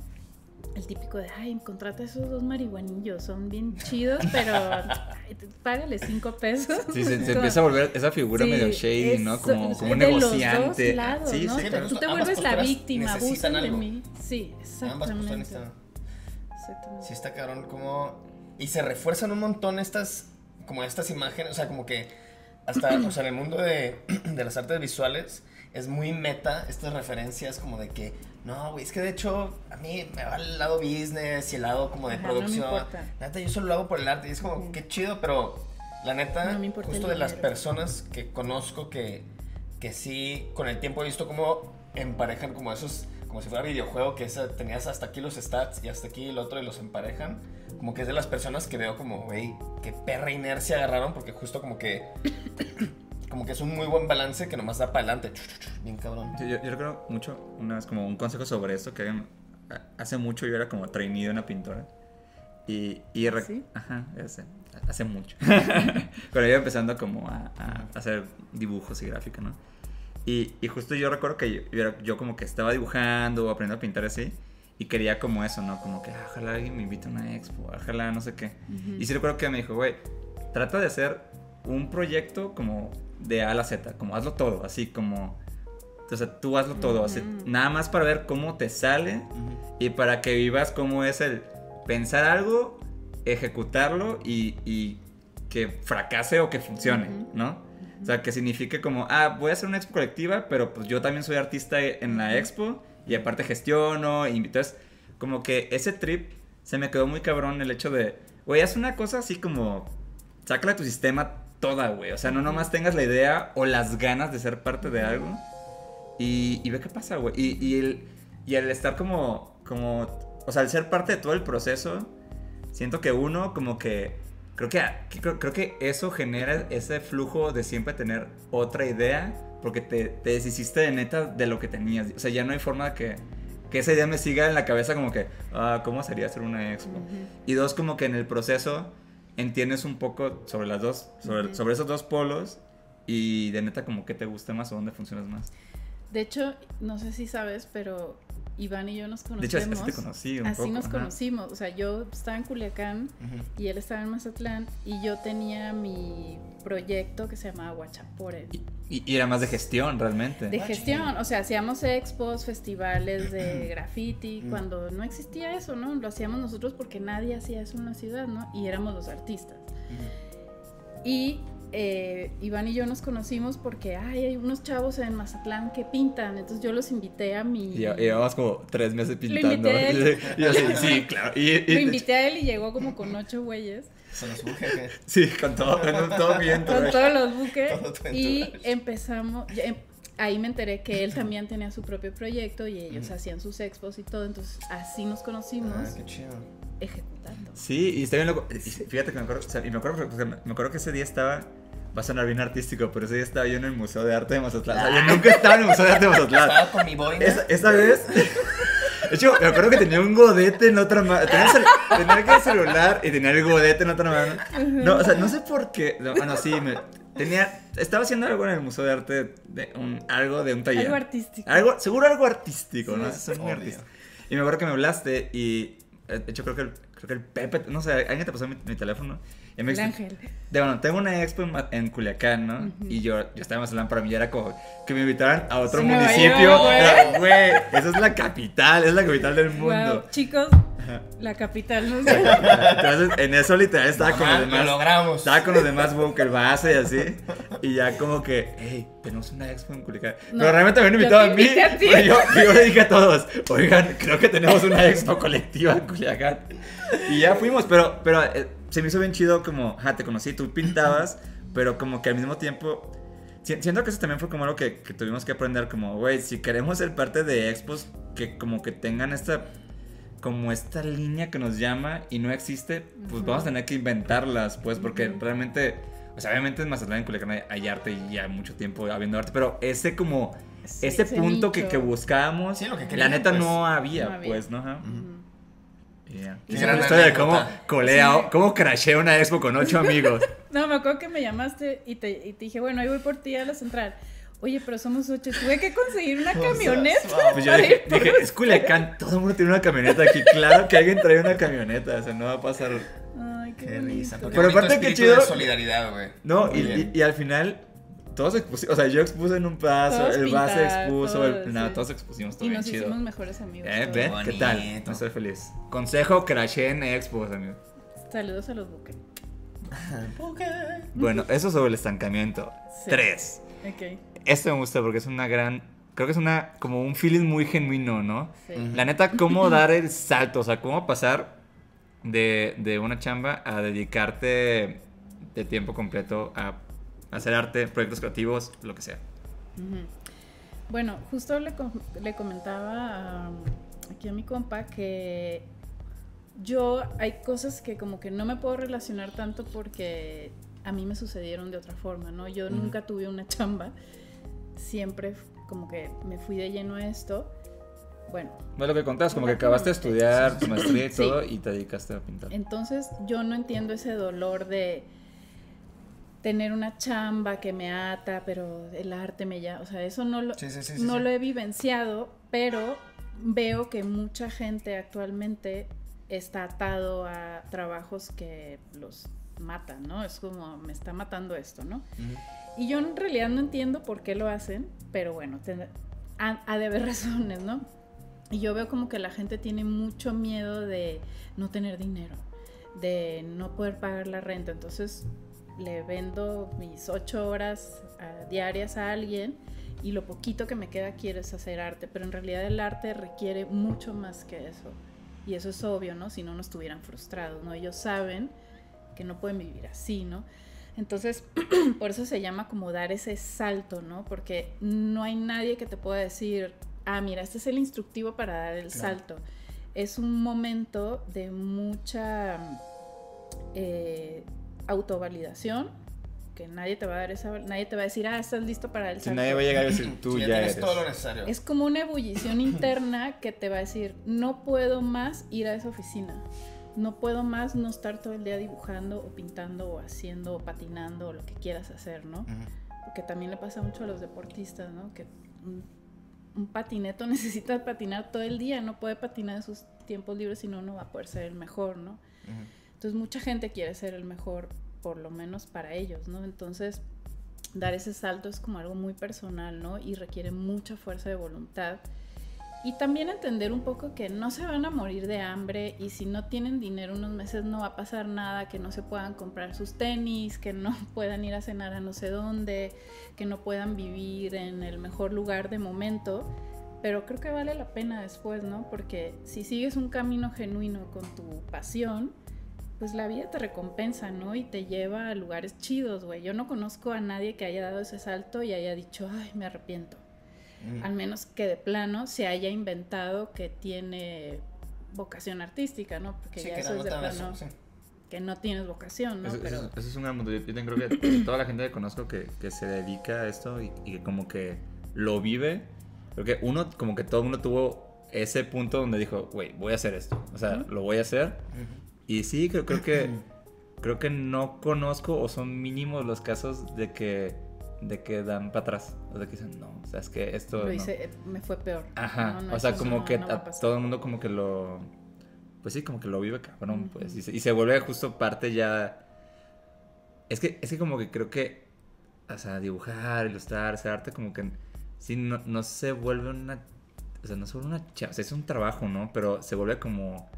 Speaker 4: El típico de, ay, contrata a esos dos marihuanillos, son bien chidos, pero ay, págale cinco pesos.
Speaker 2: Sí, se, empieza a volver esa figura
Speaker 4: Sí,
Speaker 2: medio shady, ¿no? Como, como un
Speaker 4: de los
Speaker 2: negociante.
Speaker 4: dos lados,
Speaker 2: sí,
Speaker 4: ¿no?
Speaker 2: sí,
Speaker 3: Sí,
Speaker 2: claro.
Speaker 4: Tú te
Speaker 3: Ambas
Speaker 4: vuelves la víctima, abusan de mí. Sí,
Speaker 3: Ambas
Speaker 4: exactamente.
Speaker 3: necesitan-
Speaker 4: exactamente.
Speaker 3: Sí está cabrón como... Y se refuerzan un montón estas, como estas imágenes, o sea, como que hasta, o sea, en el mundo de, de las artes visuales es muy meta estas referencias como de que, no, güey, es que de hecho a mí me va el lado business y el lado como de
Speaker 4: Ajá, no
Speaker 3: producción.
Speaker 4: importa.
Speaker 3: La neta, yo solo lo hago por el arte y es como,
Speaker 4: Ujú.
Speaker 3: qué chido, pero la neta,
Speaker 4: No
Speaker 3: justo de las personas que conozco que, que sí, con el tiempo he visto cómo emparejan como esos, como si fuera videojuego, que esa- tenías hasta aquí los stats y hasta aquí el otro y los emparejan. Como que es de las personas que veo como, güey, qué perra inercia agarraron, porque justo como que, como que es un muy buen balance que nomás da para adelante. Bien cabrón.
Speaker 2: Sí, Yo, yo recuerdo mucho, una vez como un consejo sobre esto, que hace mucho yo era como trainee de una pintora. Y, y
Speaker 4: ¿Sí?
Speaker 2: Ajá, ya sé, hace mucho. Pero iba empezando como a, a hacer dibujos y gráfica, ¿no? Y, y justo yo recuerdo que yo, yo como que estaba dibujando o aprendiendo a pintar así. Y quería como eso, ¿no? Como que, ah, ojalá alguien me invite a una expo, ojalá no sé qué.
Speaker 4: Ujú.
Speaker 2: Y sí recuerdo que me dijo, güey, trata de hacer un proyecto como de A a la Z, como hazlo todo, así como... O sea, tú hazlo todo, así,
Speaker 4: Ujú.
Speaker 2: nada más para ver cómo te sale y para que vivas cómo es el pensar algo, ejecutarlo y, y que fracase o que funcione,
Speaker 4: Ujú.
Speaker 2: ¿no? O sea, que signifique como, ah, voy a hacer una expo colectiva, pero pues yo también soy artista en la expo y aparte gestiono. Y entonces, como que ese trip se me quedó muy cabrón el hecho de, güey, haz una cosa así como, sácala de tu sistema toda, güey. O sea, no nomás tengas la idea o las ganas de ser parte de algo y, y ve qué pasa, güey. Y, y el, y el estar como, como, o sea, el ser parte de todo el proceso, siento que uno como que, creo que, que- creo, creo que eso genera ese flujo de siempre tener otra idea, porque te, te deshiciste de neta de lo que tenías. O sea, ya no hay forma de que, que esa idea me siga en la cabeza como que, ah, ¿cómo sería hacer una expo? Y dos, como que en el proceso entiendes un poco sobre las dos, sobre, esos dos polos y de neta como que te gusta más o dónde funcionas más.
Speaker 4: De hecho, no sé si sabes, pero Iván y yo nos
Speaker 2: De
Speaker 4: conocemos.
Speaker 2: hecho, así te conocí un
Speaker 4: Así
Speaker 2: poco.
Speaker 4: nos
Speaker 2: ajá.
Speaker 4: conocimos. O sea, yo estaba en Culiacán y él estaba en Mazatlán y yo tenía mi proyecto que se llamaba Guachapore.
Speaker 2: Y, y- y era más de gestión realmente.
Speaker 4: De
Speaker 3: Ah,
Speaker 4: gestión, o sea, hacíamos expos, festivales de graffiti, cuando no existía eso, ¿no? Lo hacíamos nosotros porque nadie hacía eso en la ciudad, ¿no? Y éramos los artistas. Y eh, Iván y yo nos conocimos porque ay, hay unos chavos en Mazatlán que pintan, entonces yo los invité a mi...
Speaker 2: Llevabas como tres meses pintando.
Speaker 4: invité a él.
Speaker 2: Y yo sí, claro. Y, y-
Speaker 4: Lo invité a él y llegó como con ocho güeyes,
Speaker 3: Se los buje,
Speaker 2: Sí, con todo, con todo bien. todo
Speaker 4: con todos los buques,
Speaker 3: Todo
Speaker 4: y empezamos... ya em- Ahí me enteré que él también tenía su propio proyecto y ellos hacían sus expos y todo, entonces así nos conocimos
Speaker 3: Ah, qué chido.
Speaker 4: ejecutando.
Speaker 2: Sí, y está bien loco. Y fíjate que me acuerdo, o sea, y me acuerdo, me acuerdo que ese día estaba, va a sonar bien artístico, pero ese día estaba yo en el Museo de Arte de Mazatlán. O sea, yo nunca estaba en el Museo de Arte de Mazatlán.
Speaker 3: Estaba con mi boina.
Speaker 2: Esa, esa vez. De hecho, me acuerdo que tenía un godete en otra mano. Tenía, tenía el celular y tenía el godete en otra mano. No, o sea, no sé por qué. no, Bueno, sí, me, tenía. Estaba haciendo algo en el Museo de Arte, de un, algo de un taller.
Speaker 4: Algo artístico.
Speaker 2: Algo, seguro algo artístico, ¿no?
Speaker 4: Sí,
Speaker 2: Soy muy artista. Y me acuerdo que me hablaste y. eh, De hecho, creo que el, creo que el Pepe. No sé, alguien te pasó mi, mi teléfono. Y me
Speaker 4: El ángel.
Speaker 2: de, bueno, tengo una expo en, Culiacán, ¿no? Y yo, yo estaba en Mazatlán, para mí ya era como que me invitaran a otro
Speaker 4: Sí,
Speaker 2: municipio.
Speaker 4: Güey.
Speaker 2: Esa es la capital, es la capital del mundo.
Speaker 4: Wow, chicos, la capital, no sé.
Speaker 2: Entonces, en eso literal estaba con los
Speaker 3: lo
Speaker 2: demás.
Speaker 3: logramos.
Speaker 2: Estaba con los demás Bunker base y así. Y ya como que, hey, tenemos una expo en Culiacán.
Speaker 4: No,
Speaker 2: Pero realmente me habían
Speaker 4: yo
Speaker 2: invitado a mí.
Speaker 4: invité a ti.
Speaker 2: pero yo, yo le dije a todos, oigan, creo que tenemos una expo colectiva en Culiacán. Y ya fuimos, pero, pero eh, se me hizo bien chido como, ja, te conocí, tú pintabas, pero como que al mismo tiempo... si- Siento que eso también fue como algo que, que tuvimos que aprender, como, güey, si queremos ser parte de expos que como que tengan esta como esta línea que nos llama y no existe, pues vamos a tener que inventarlas, pues, porque
Speaker 4: Ujú.
Speaker 2: realmente, o sea, obviamente en Mazatlán, en Culiacán hay- hay arte y hay mucho tiempo habiendo arte, pero ese como,
Speaker 4: Sí,
Speaker 2: ese
Speaker 4: ese
Speaker 2: punto que, que buscábamos,
Speaker 3: Sí, lo que
Speaker 2: la
Speaker 3: querían,
Speaker 2: neta
Speaker 3: pues.
Speaker 2: no había,
Speaker 4: No había.
Speaker 2: pues, ¿no? Ajá.
Speaker 4: Ujú.
Speaker 2: Yeah.
Speaker 4: Y gran
Speaker 2: historia de cómo colea,
Speaker 4: Sí.
Speaker 2: cómo crashé una expo con ocho amigos.
Speaker 4: No, me acuerdo que me llamaste y te, y te dije, bueno, ahí voy por ti a la central. Oye, pero somos ocho. Tuve que conseguir una camioneta.
Speaker 2: Pues yo dije, es Culiacán, todo el mundo tiene una camioneta aquí. Claro que alguien trae una camioneta, o sea, no va a pasar.
Speaker 4: Ay, qué,
Speaker 3: Qué
Speaker 4: bonito.
Speaker 3: risa.
Speaker 2: Pero aparte, qué chido-
Speaker 3: de solidaridad, güey.
Speaker 2: No, y al final, todos expusimos, o sea, yo expuse en un paso,
Speaker 4: Todos
Speaker 2: el base
Speaker 4: pintar,
Speaker 2: expuso, el,
Speaker 4: todos,
Speaker 2: nada,
Speaker 4: sí.
Speaker 2: todos expusimos, todo
Speaker 4: Y
Speaker 2: bien
Speaker 4: nos
Speaker 2: chido.
Speaker 4: hicimos mejores amigos.
Speaker 2: Eh. ¿ven? ¿Qué tal? No estoy feliz. Consejo, crashé en expos, amigo.
Speaker 4: Saludos a los buques.
Speaker 2: Bueno, eso sobre el estancamiento.
Speaker 4: Sí.
Speaker 2: Tres.
Speaker 4: Ok.
Speaker 2: Este me gusta porque es una gran, creo que es una, como un feeling muy genuino, ¿no?
Speaker 4: Sí.
Speaker 2: La neta, cómo dar el salto, o sea, cómo pasar de, de una chamba a dedicarte de tiempo completo a hacer arte, proyectos creativos, lo que sea.
Speaker 4: Bueno, justo le, com- le comentaba a- aquí a mi compa que yo hay cosas que como que no me puedo relacionar tanto porque a mí me sucedieron de otra forma, ¿no? Yo nunca tuve una chamba, siempre como que me fui de lleno a esto. Bueno,
Speaker 2: Bueno, lo que contabas, como que acabaste de estudiar tu maestría y
Speaker 4: Sí.
Speaker 2: todo y te dedicaste a pintar.
Speaker 4: Entonces yo no entiendo ese dolor de tener una chamba que me ata, pero el arte me ya, o sea, eso no lo,
Speaker 3: Sí, sí, sí, sí,
Speaker 4: no lo he vivenciado, pero veo que mucha gente actualmente está atado a trabajos que los matan, ¿no? Es como, me está matando esto, ¿no? Y yo en realidad no entiendo por qué lo hacen, pero bueno, ten- ha, ha de haber razones, ¿no? Y yo veo como que la gente tiene mucho miedo de no tener dinero, de no poder pagar la renta. Entonces le vendo mis ocho horas ah, diarias a alguien y lo poquito que me queda quiero es hacer arte, pero en realidad el arte requiere mucho más que eso. Y eso es obvio, ¿no? Si no, no estuvieran frustrados, ¿no? Ellos saben que no pueden vivir así, ¿no? Entonces, por eso se llama como dar ese salto, ¿no? Porque no hay nadie que te pueda decir, ah, mira, este es el instructivo para dar el
Speaker 3: Claro.
Speaker 4: salto. Es un momento de mucha eh, autovalidación, que nadie te va a dar esa, nadie te va a decir, ah, estás listo para el
Speaker 2: Si
Speaker 4: salto.
Speaker 2: nadie va a llegar y decir, tú
Speaker 3: Sí,
Speaker 2: ya,
Speaker 3: tienes
Speaker 2: eres.
Speaker 3: todo lo necesario.
Speaker 4: Es como una ebullición interna que te va a decir, no puedo más ir a esa oficina. No puedo más no estar todo el día dibujando o pintando o haciendo o patinando o lo que quieras hacer, ¿no?
Speaker 3: Ujú.
Speaker 4: Porque también le pasa mucho a los deportistas, ¿no? Que un, un patineto necesita patinar todo el día, no puede patinar en sus tiempos libres, si no, no va a poder ser el mejor, ¿no?
Speaker 3: Ujú.
Speaker 4: Entonces mucha gente quiere ser el mejor, por lo menos para ellos, ¿no? Entonces dar ese salto es como algo muy personal, ¿no? Y requiere mucha fuerza de voluntad. Y también entender un poco que no se van a morir de hambre y si no tienen dinero unos meses no va a pasar nada, que no se puedan comprar sus tenis, que no puedan ir a cenar a no sé dónde, que no puedan vivir en el mejor lugar de momento. Pero creo que vale la pena después, ¿no? Porque si sigues un camino genuino con tu pasión, pues la vida te recompensa, ¿no? Y te lleva a lugares chidos, güey. Yo no conozco a nadie que haya dado ese salto y haya dicho, ay, me arrepiento.
Speaker 3: Ujú.
Speaker 4: Al menos que de plano se haya inventado que tiene vocación artística, ¿no? Porque
Speaker 3: Sí,
Speaker 4: ya
Speaker 3: que
Speaker 4: eso
Speaker 3: no
Speaker 4: es de plano
Speaker 3: eso, sí.
Speaker 4: que no tienes vocación, ¿no?
Speaker 2: Eso, eso
Speaker 4: Pero
Speaker 2: es- eso es una. Yo creo que toda la gente que conozco que, que se dedica a esto y, y que como que lo vive, creo que uno, como que todo el mundo tuvo ese punto donde dijo, güey, voy a hacer esto. O sea,
Speaker 4: Ujú.
Speaker 2: lo voy a hacer.
Speaker 3: Ujú.
Speaker 2: Y sí, creo, creo que creo que no conozco o son mínimos los casos de que de que dan para atrás. O de que dicen, no, o sea, es que esto.
Speaker 4: lo
Speaker 2: no".
Speaker 4: hice, eh, me fue peor.
Speaker 2: Ajá.
Speaker 4: No, no,
Speaker 2: o sea, como
Speaker 4: no-
Speaker 2: que
Speaker 4: a
Speaker 2: todo el mundo como que lo. Pues sí, como que lo vive cabrón, pues. Y se, y se vuelve justo parte ya. Es que, es que como que creo que. O sea, dibujar, ilustrar, hacer arte, como que. Sí, no, no se vuelve una. O sea, no se vuelve una. O sea, es un trabajo, ¿no? Pero se vuelve como.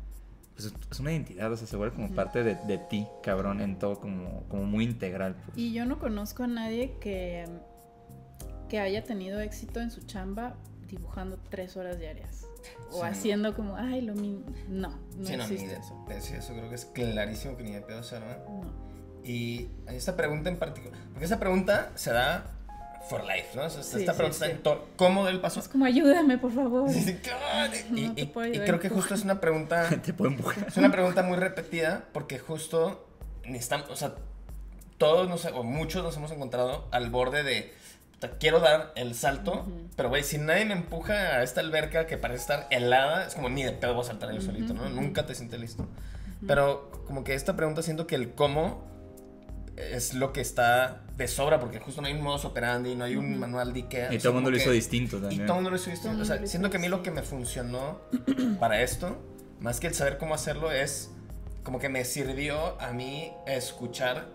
Speaker 2: Pues es- es una identidad, o sea, se vuelve como parte de, de ti, cabrón, en todo, como, como muy integral. Pues.
Speaker 4: Y yo no conozco a nadie que, que haya tenido éxito en su chamba dibujando tres horas diarias. O
Speaker 3: Sí, no.
Speaker 4: haciendo como, ay, lo mismo. No, no
Speaker 3: Sí, no, ni
Speaker 4: existe
Speaker 3: de
Speaker 4: eso.
Speaker 3: Eso creo que es clarísimo que ni de pedo se arma.
Speaker 4: No.
Speaker 3: Y esta pregunta en particular, porque esta pregunta se da for life, ¿no? O sea,
Speaker 4: Sí,
Speaker 3: esta
Speaker 4: sí,
Speaker 3: pregunta
Speaker 4: sí.
Speaker 3: está cómo del paso.
Speaker 4: Es como ayúdame, por favor.
Speaker 3: Sí, sí, God. Y,
Speaker 4: No
Speaker 3: y- y creo que
Speaker 4: empuja.
Speaker 3: justo es una pregunta,
Speaker 2: Te puedo empujar.
Speaker 3: es una pregunta muy repetida porque justo necesitamos, o sea, todos nos, o muchos nos hemos encontrado al borde de, "Puta, quiero dar el salto, pero güey, si nadie me empuja a esta alberca que parece estar helada, es como ni de pedo voy a saltar yo solito, ¿no? Nunca te sientes listo. Pero como que esta pregunta siento que el cómo es lo que está de sobra porque justo no hay un modus operandi, no hay un manual de Ikea.
Speaker 2: Y todo el mundo lo hizo
Speaker 3: que-
Speaker 2: distinto
Speaker 3: y
Speaker 2: también.
Speaker 3: todo el mundo lo hizo distinto. O sea, siento que a mí lo que
Speaker 4: distinto.
Speaker 3: me funcionó para esto, más que el saber cómo hacerlo, es como que me sirvió a mí escuchar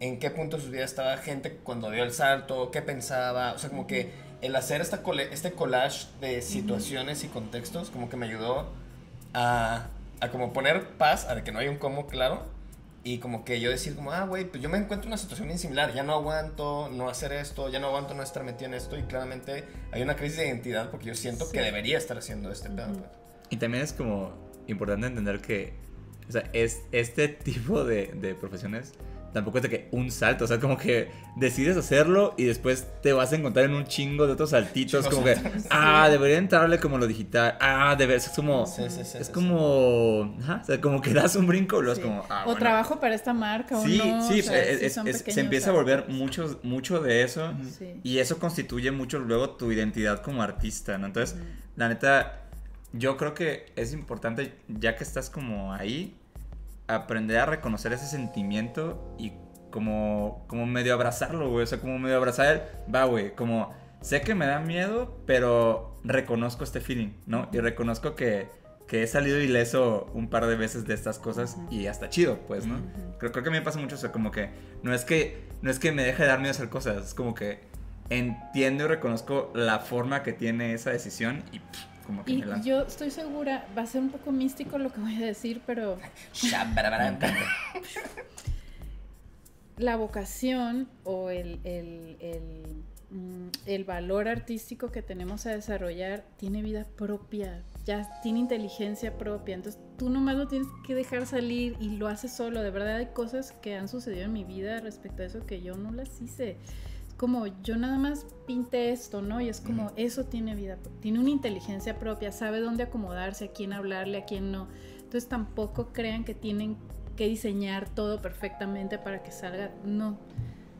Speaker 3: en qué punto de su vida estaba gente cuando dio el salto, qué pensaba. O sea, como que el hacer esta cole- este collage de situaciones y contextos, como que me ayudó a, a como poner paz, a que no hay un cómo claro. Y como que yo decir como, ah, güey, pues yo me encuentro en una situación bien similar, ya no aguanto no hacer esto, ya no aguanto no estar metido en esto y claramente hay una crisis de identidad porque yo siento
Speaker 4: Sí.
Speaker 3: que debería estar haciendo este pedo.
Speaker 4: Ujú.
Speaker 3: pues.
Speaker 2: Y también es como importante entender que, o sea, es, este tipo de, de profesiones tampoco es de que un salto, o sea, como que decides hacerlo y después te vas a encontrar en un chingo de otros saltitos, como que, ah, debería entrarle como lo digital, ah, debe, es como,
Speaker 3: Sí, sí, sí,
Speaker 2: es
Speaker 3: sí,
Speaker 2: como, ajá, o sea, como que das un brinco, luego
Speaker 4: Sí.
Speaker 2: es como, ah,
Speaker 4: o
Speaker 2: bueno.
Speaker 4: trabajo para esta marca
Speaker 2: Sí,
Speaker 4: o no.
Speaker 2: sí,
Speaker 4: o sea,
Speaker 2: es-
Speaker 4: sí
Speaker 2: es-
Speaker 4: son
Speaker 2: es- se empieza a volver mucho, mucho de eso
Speaker 4: Sí.
Speaker 2: y eso constituye mucho luego tu identidad como artista, ¿no? Entonces, la neta, yo creo que es importante, ya que estás como ahí, aprender a reconocer ese sentimiento y como, como medio abrazarlo, güey. O sea, como medio abrazar el, va, güey, como, sé que me da miedo, pero reconozco este feeling, ¿no? Y reconozco que, que he salido ileso un par de veces de estas cosas y hasta chido, pues, ¿no? creo, creo que a mí me pasa mucho, o sea, como que no es que, no es que me deje de dar miedo hacer cosas, es como que entiendo y reconozco la forma que tiene esa decisión y pff, como que
Speaker 4: Y
Speaker 2: me lanzo.
Speaker 4: yo estoy segura, va a ser un poco místico lo que voy a decir, pero la vocación o el, el, el, mm, el valor artístico que tenemos a desarrollar tiene vida propia, ya tiene inteligencia propia. Entonces tú nomás lo tienes que dejar salir y lo haces solo. De verdad hay cosas que han sucedido en mi vida respecto a eso que yo no las hice. Como yo nada más pinté esto, ¿no? Y es como eso tiene vida, tiene una inteligencia propia, sabe dónde acomodarse, a quién hablarle, a quién no. Entonces tampoco crean que tienen que diseñar todo perfectamente para que salga. No.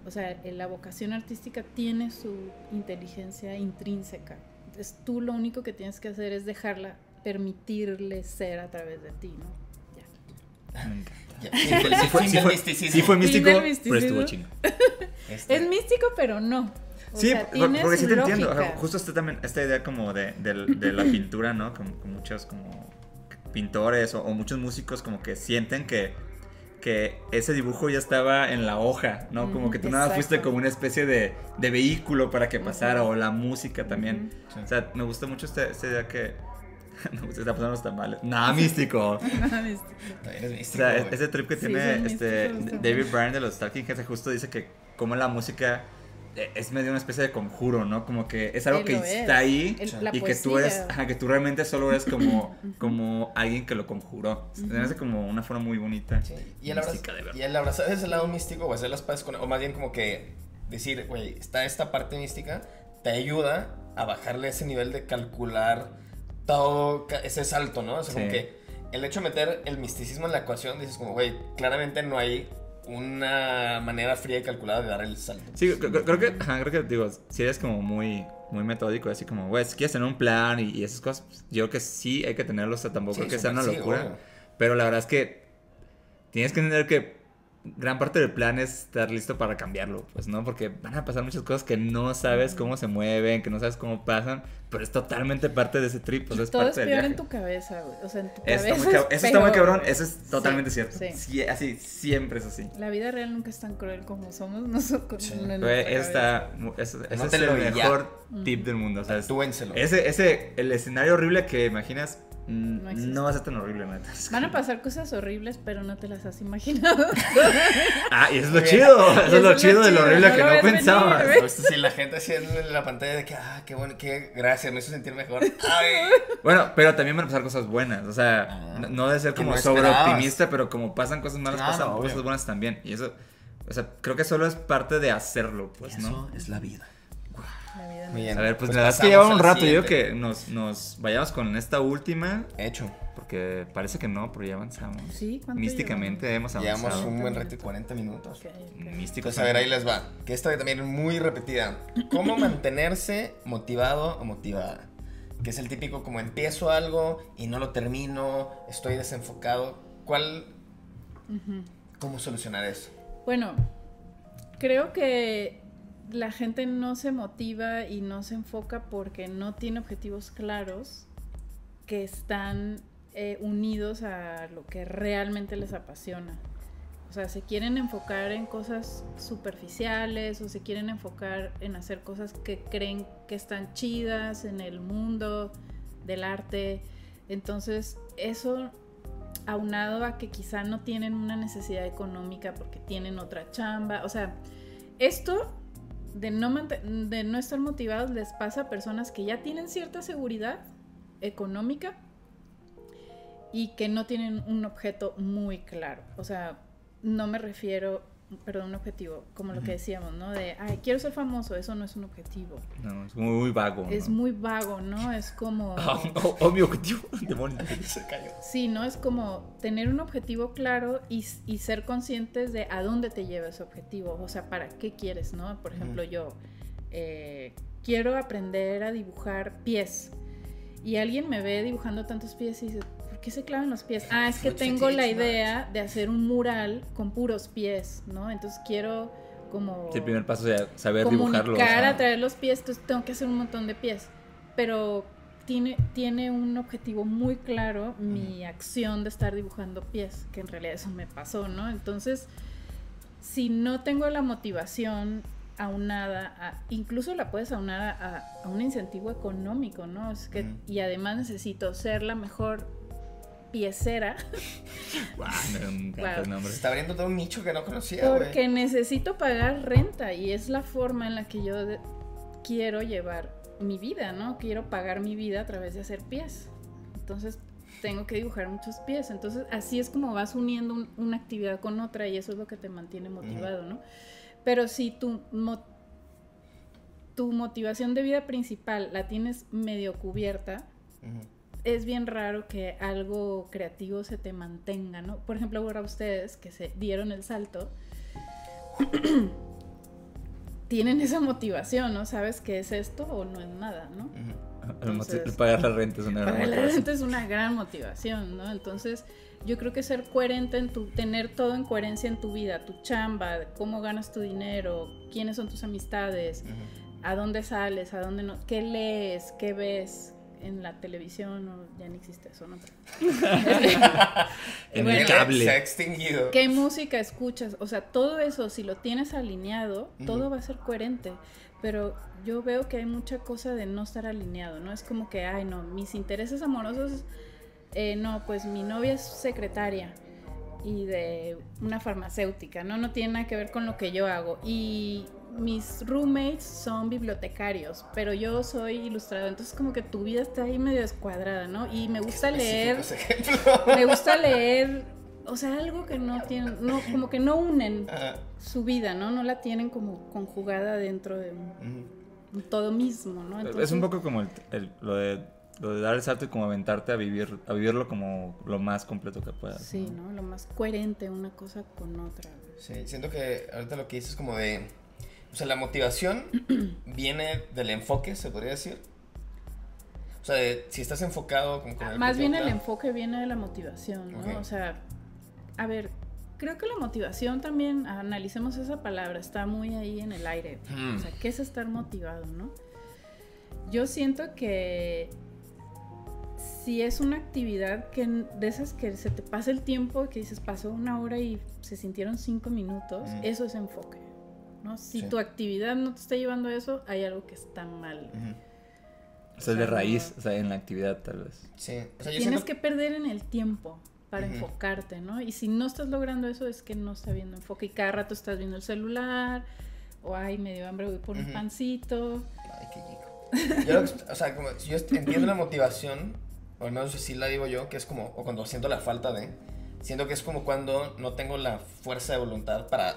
Speaker 4: O sea, eh, la vocación artística tiene su inteligencia intrínseca. Entonces tú lo único que tienes que hacer es dejarla, permitirle ser a través de ti, ¿no?
Speaker 2: Me encanta. Sí fue,
Speaker 3: del-
Speaker 2: sí fue-
Speaker 3: fin
Speaker 2: sí
Speaker 3: del
Speaker 2: fue-
Speaker 3: misticismo.
Speaker 2: sí fue
Speaker 4: Fin
Speaker 2: místico, pero estuvo chingo.
Speaker 3: Este,
Speaker 4: Es místico, pero no. O
Speaker 2: Sí,
Speaker 4: sea,
Speaker 2: porque sí te entiendo. Justo está también esta idea como de, de la pintura, ¿no? Con, con muchos como pintores o, o muchos músicos como que sienten que, que ese dibujo ya estaba en la hoja, ¿no? Como que tú nada más fuiste
Speaker 4: exacto.
Speaker 2: como una especie de, de vehículo para que pasara o la música también.
Speaker 3: Sí.
Speaker 2: O sea, me gusta mucho esta, esta idea que... me gusta, está pasando los tamales. Nada místico.
Speaker 4: Este,
Speaker 3: Eres
Speaker 2: O
Speaker 3: místico,
Speaker 2: sea,
Speaker 3: güey.
Speaker 2: ese trip que
Speaker 4: Sí,
Speaker 2: tiene este, David Byrne de los Talking Heads justo dice que como la música eh, es medio una especie de conjuro, ¿no? Como que es algo que
Speaker 4: es.
Speaker 2: está ahí
Speaker 4: El-
Speaker 2: y que tú eres, ajá, que tú realmente solo eres como, como alguien que lo conjuró. Se me hace como una forma muy bonita.
Speaker 3: Sí, Y el, abra-
Speaker 2: mística de ver.
Speaker 3: y el abrazar ese lado místico o hacer las paces con... O más bien como que decir, güey, está esta parte mística, te ayuda a bajarle ese nivel de calcular todo ese salto, ¿no? O sea, como que el hecho de meter el misticismo en la ecuación, dices como, güey, claramente no hay una manera fría y calculada de dar el salto.
Speaker 2: Sí, cre- cre- creo que, ajá, creo que, digo, si eres como muy, muy metódico, así como, güey, si quieres tener un plan y, y esas cosas, pues, yo creo que sí hay que tenerlo, o sea, tampoco
Speaker 3: Sí,
Speaker 2: creo que sea una
Speaker 3: sí,
Speaker 2: locura. Pero la verdad es que tienes que entender que gran parte del plan es estar listo para cambiarlo, pues, ¿no? Porque van a pasar muchas cosas que no sabes cómo se mueven, que no sabes cómo pasan, pero es totalmente parte de ese trip, o sea, es
Speaker 4: Todo es
Speaker 2: parte del
Speaker 4: peor
Speaker 2: viaje.
Speaker 4: en tu cabeza, güey. O sea, en tu
Speaker 2: Eso
Speaker 4: cabeza.
Speaker 2: está, muy, cab-
Speaker 4: es
Speaker 2: eso está muy cabrón, eso es totalmente
Speaker 4: Sí,
Speaker 2: cierto.
Speaker 4: sí.
Speaker 2: Sí, así, siempre es así.
Speaker 4: La vida real nunca es tan cruel como somos nosotros.
Speaker 3: Sí.
Speaker 2: eso- ese es
Speaker 3: Anótenlo
Speaker 2: el
Speaker 3: y ya.
Speaker 2: mejor tip del mundo, o sea, es- ese, ese, el escenario horrible que imaginas,
Speaker 4: No
Speaker 2: no, va a ser tan horrible, neta.
Speaker 4: Van a pasar cosas horribles, pero no te las has imaginado.
Speaker 2: Ah, y eso es lo chido, eso es lo chido de lo horrible
Speaker 4: no
Speaker 2: que
Speaker 4: lo
Speaker 2: no pensabas.
Speaker 3: esto sí, la gente así en la pantalla de que, ah, qué bueno, qué gracias, me hizo sentir mejor. Ay.
Speaker 2: Bueno, pero también van a pasar cosas buenas, o sea,
Speaker 3: Ah,
Speaker 2: no- no de ser como
Speaker 3: no
Speaker 2: sobre
Speaker 3: esperabas.
Speaker 2: optimista, pero como pasan cosas malas,
Speaker 3: Claro,
Speaker 2: pasan
Speaker 3: obvio.
Speaker 2: cosas buenas también. Y eso, o sea, creo que solo es parte de hacerlo, pues, ¿no?
Speaker 3: es la vida.
Speaker 2: Wow,
Speaker 4: La vida
Speaker 3: Muy bien.
Speaker 2: A ver, pues,
Speaker 3: Pues
Speaker 2: la verdad es que lleva un rato. Yo digo que nos, nos vayamos con esta última.
Speaker 3: Hecho.
Speaker 2: Porque parece que no, pero ya avanzamos.
Speaker 4: Sí, ¿cuánto
Speaker 2: Místicamente hemos
Speaker 3: Llevamos
Speaker 2: avanzado.
Speaker 3: un buen reto de 40 minutos.
Speaker 4: Ok, ok.
Speaker 2: Místicos.
Speaker 3: Pues a ver, ahí les va. Que esta también es muy repetida. ¿Cómo mantenerse motivado o motivada? Que es el típico como empiezo algo y no lo termino, estoy desenfocado. ¿Cuál? ¿Cómo solucionar eso?
Speaker 4: Bueno, creo que la gente no se motiva y no se enfoca porque no tiene objetivos claros que están eh, unidos a lo que realmente les apasiona. O sea, se quieren enfocar en cosas superficiales o se quieren enfocar en hacer cosas que creen que están chidas en el mundo del arte. Entonces, eso aunado a que quizá no tienen una necesidad económica porque tienen otra chamba. O sea, esto de no, estar motivados les pasa a personas que ya tienen cierta seguridad económica y que no tienen un objeto muy claro. O sea, no me refiero, perdón, un objetivo, como lo que decíamos, ¿no? De, ay, quiero ser famoso, eso no es un objetivo.
Speaker 2: No, es muy, muy vago.
Speaker 4: Es
Speaker 2: ¿no?
Speaker 4: muy vago, ¿no? Es como...
Speaker 2: Ah, oh, oh, mi objetivo. Demonios.
Speaker 3: Se cayó.
Speaker 4: Sí, ¿no? Es como tener un objetivo claro y, y ser conscientes de a dónde te lleva ese objetivo, o sea, para qué quieres, ¿no? Por ejemplo, yo eh, quiero aprender a dibujar pies y alguien me ve dibujando tantos pies y dice, ¿por qué se clavan los pies? Ah, es que tengo la idea de hacer un mural con puros pies, ¿no? Entonces quiero como
Speaker 2: el primer paso es saber dibujarlo.
Speaker 4: comunicar, atraer los pies, entonces tengo que hacer un montón de pies. Pero tiene, tiene un objetivo muy claro mi acción de estar dibujando pies, que en realidad eso me pasó, ¿no? Entonces, si no tengo la motivación aunada, a- incluso la puedes aunar a, a- a un incentivo económico, ¿no? Es que. Y además necesito ser la mejor piecera
Speaker 2: guau, me encanta
Speaker 4: Wow.
Speaker 2: el nombre.
Speaker 3: Se está abriendo todo un nicho que no conocía.
Speaker 4: Porque necesito pagar renta y es la forma en la que yo quiero llevar mi vida, ¿no? Quiero pagar mi vida a través de hacer pies. Entonces tengo que dibujar muchos pies. Entonces así es como vas uniendo un- una actividad con otra y eso es lo que te mantiene motivado, ¿no? Pero si tu, mo- tu motivación de vida principal la tienes medio cubierta,
Speaker 3: Ujú.
Speaker 4: Es bien raro que algo creativo se te mantenga, ¿no? Por ejemplo, ahora ustedes que se dieron el salto, tienen esa motivación, ¿no? ¿Sabes qué es esto o no es nada, ¿no?
Speaker 3: Ujú.
Speaker 2: El
Speaker 4: Entonces-
Speaker 2: pagar la renta es una gran
Speaker 4: Para la
Speaker 2: motivación.
Speaker 4: gente es una gran motivación, ¿no? Entonces, yo creo que ser coherente en tu, tener todo en coherencia en tu vida, tu chamba, cómo ganas tu dinero, quiénes son tus amistades, a dónde sales, a dónde no, qué lees, qué ves en la televisión, o ya no existe eso, ¿no?
Speaker 2: En
Speaker 4: Bueno.
Speaker 2: el
Speaker 3: Se ha
Speaker 2: cable.
Speaker 3: extinguido.
Speaker 4: ¿Qué música escuchas? O sea, todo eso, si lo tienes alineado,
Speaker 3: Ujú.
Speaker 4: todo va a ser coherente. Pero yo veo que hay mucha cosa de no estar alineado, ¿no? Es como que, ay, no, mis intereses amorosos, eh, no, pues mi novia es secretaria y de una farmacéutica, ¿no? No tiene nada que ver con lo que yo hago. Y mis roommates son bibliotecarios, pero yo soy ilustrador, entonces como que tu vida está ahí medio descuadrada, ¿no? Y me gusta leer me gusta leer, o sea, algo que no tienen, no, como que no unen
Speaker 3: Ajá.
Speaker 4: su vida, ¿no? No la tienen como conjugada dentro de un,
Speaker 3: Ujú.
Speaker 4: un todo mismo, ¿no?
Speaker 2: Es un poco como el- el- lo, de, lo de dar el salto y como aventarte a vivir a vivirlo como lo más completo que puedas.
Speaker 4: Sí, ¿no? Lo más coherente una cosa con otra.
Speaker 3: Sí, siento que ahorita lo que dices es como de. O sea, la motivación viene del enfoque, se podría decir. O sea, de, si estás enfocado como con el
Speaker 4: Más bien el enfoque viene de la motivación, ¿no? O sea, a ver, creo que la motivación también, analicemos esa palabra, está muy ahí en el aire.
Speaker 3: Hmm.
Speaker 4: O sea, ¿qué es estar motivado, no? Yo siento que si es una actividad que de esas que se te pasa el tiempo, que dices pasó una hora y se sintieron cinco minutos,
Speaker 3: Ujú.
Speaker 4: eso es enfoque. ¿No? Si
Speaker 3: Sí.
Speaker 4: tu actividad no te está llevando a eso, hay algo que está mal.
Speaker 3: Ujú.
Speaker 2: O sea, es de raíz, o sea, en la actividad tal vez.
Speaker 3: Sí. O sea, yo
Speaker 4: Tienes
Speaker 3: siento
Speaker 4: que perder en el tiempo para enfocarte, ¿no? Y si no estás logrando eso es que no está viendo enfoque y cada rato estás viendo el celular o ay, me dio hambre, voy por un pancito.
Speaker 3: Ay, qué rico. Yo, lo que- o sea, como si yo entiendo la motivación, o al menos así la digo yo, que es como, o cuando siento la falta de, siento que es como cuando no tengo la fuerza de voluntad para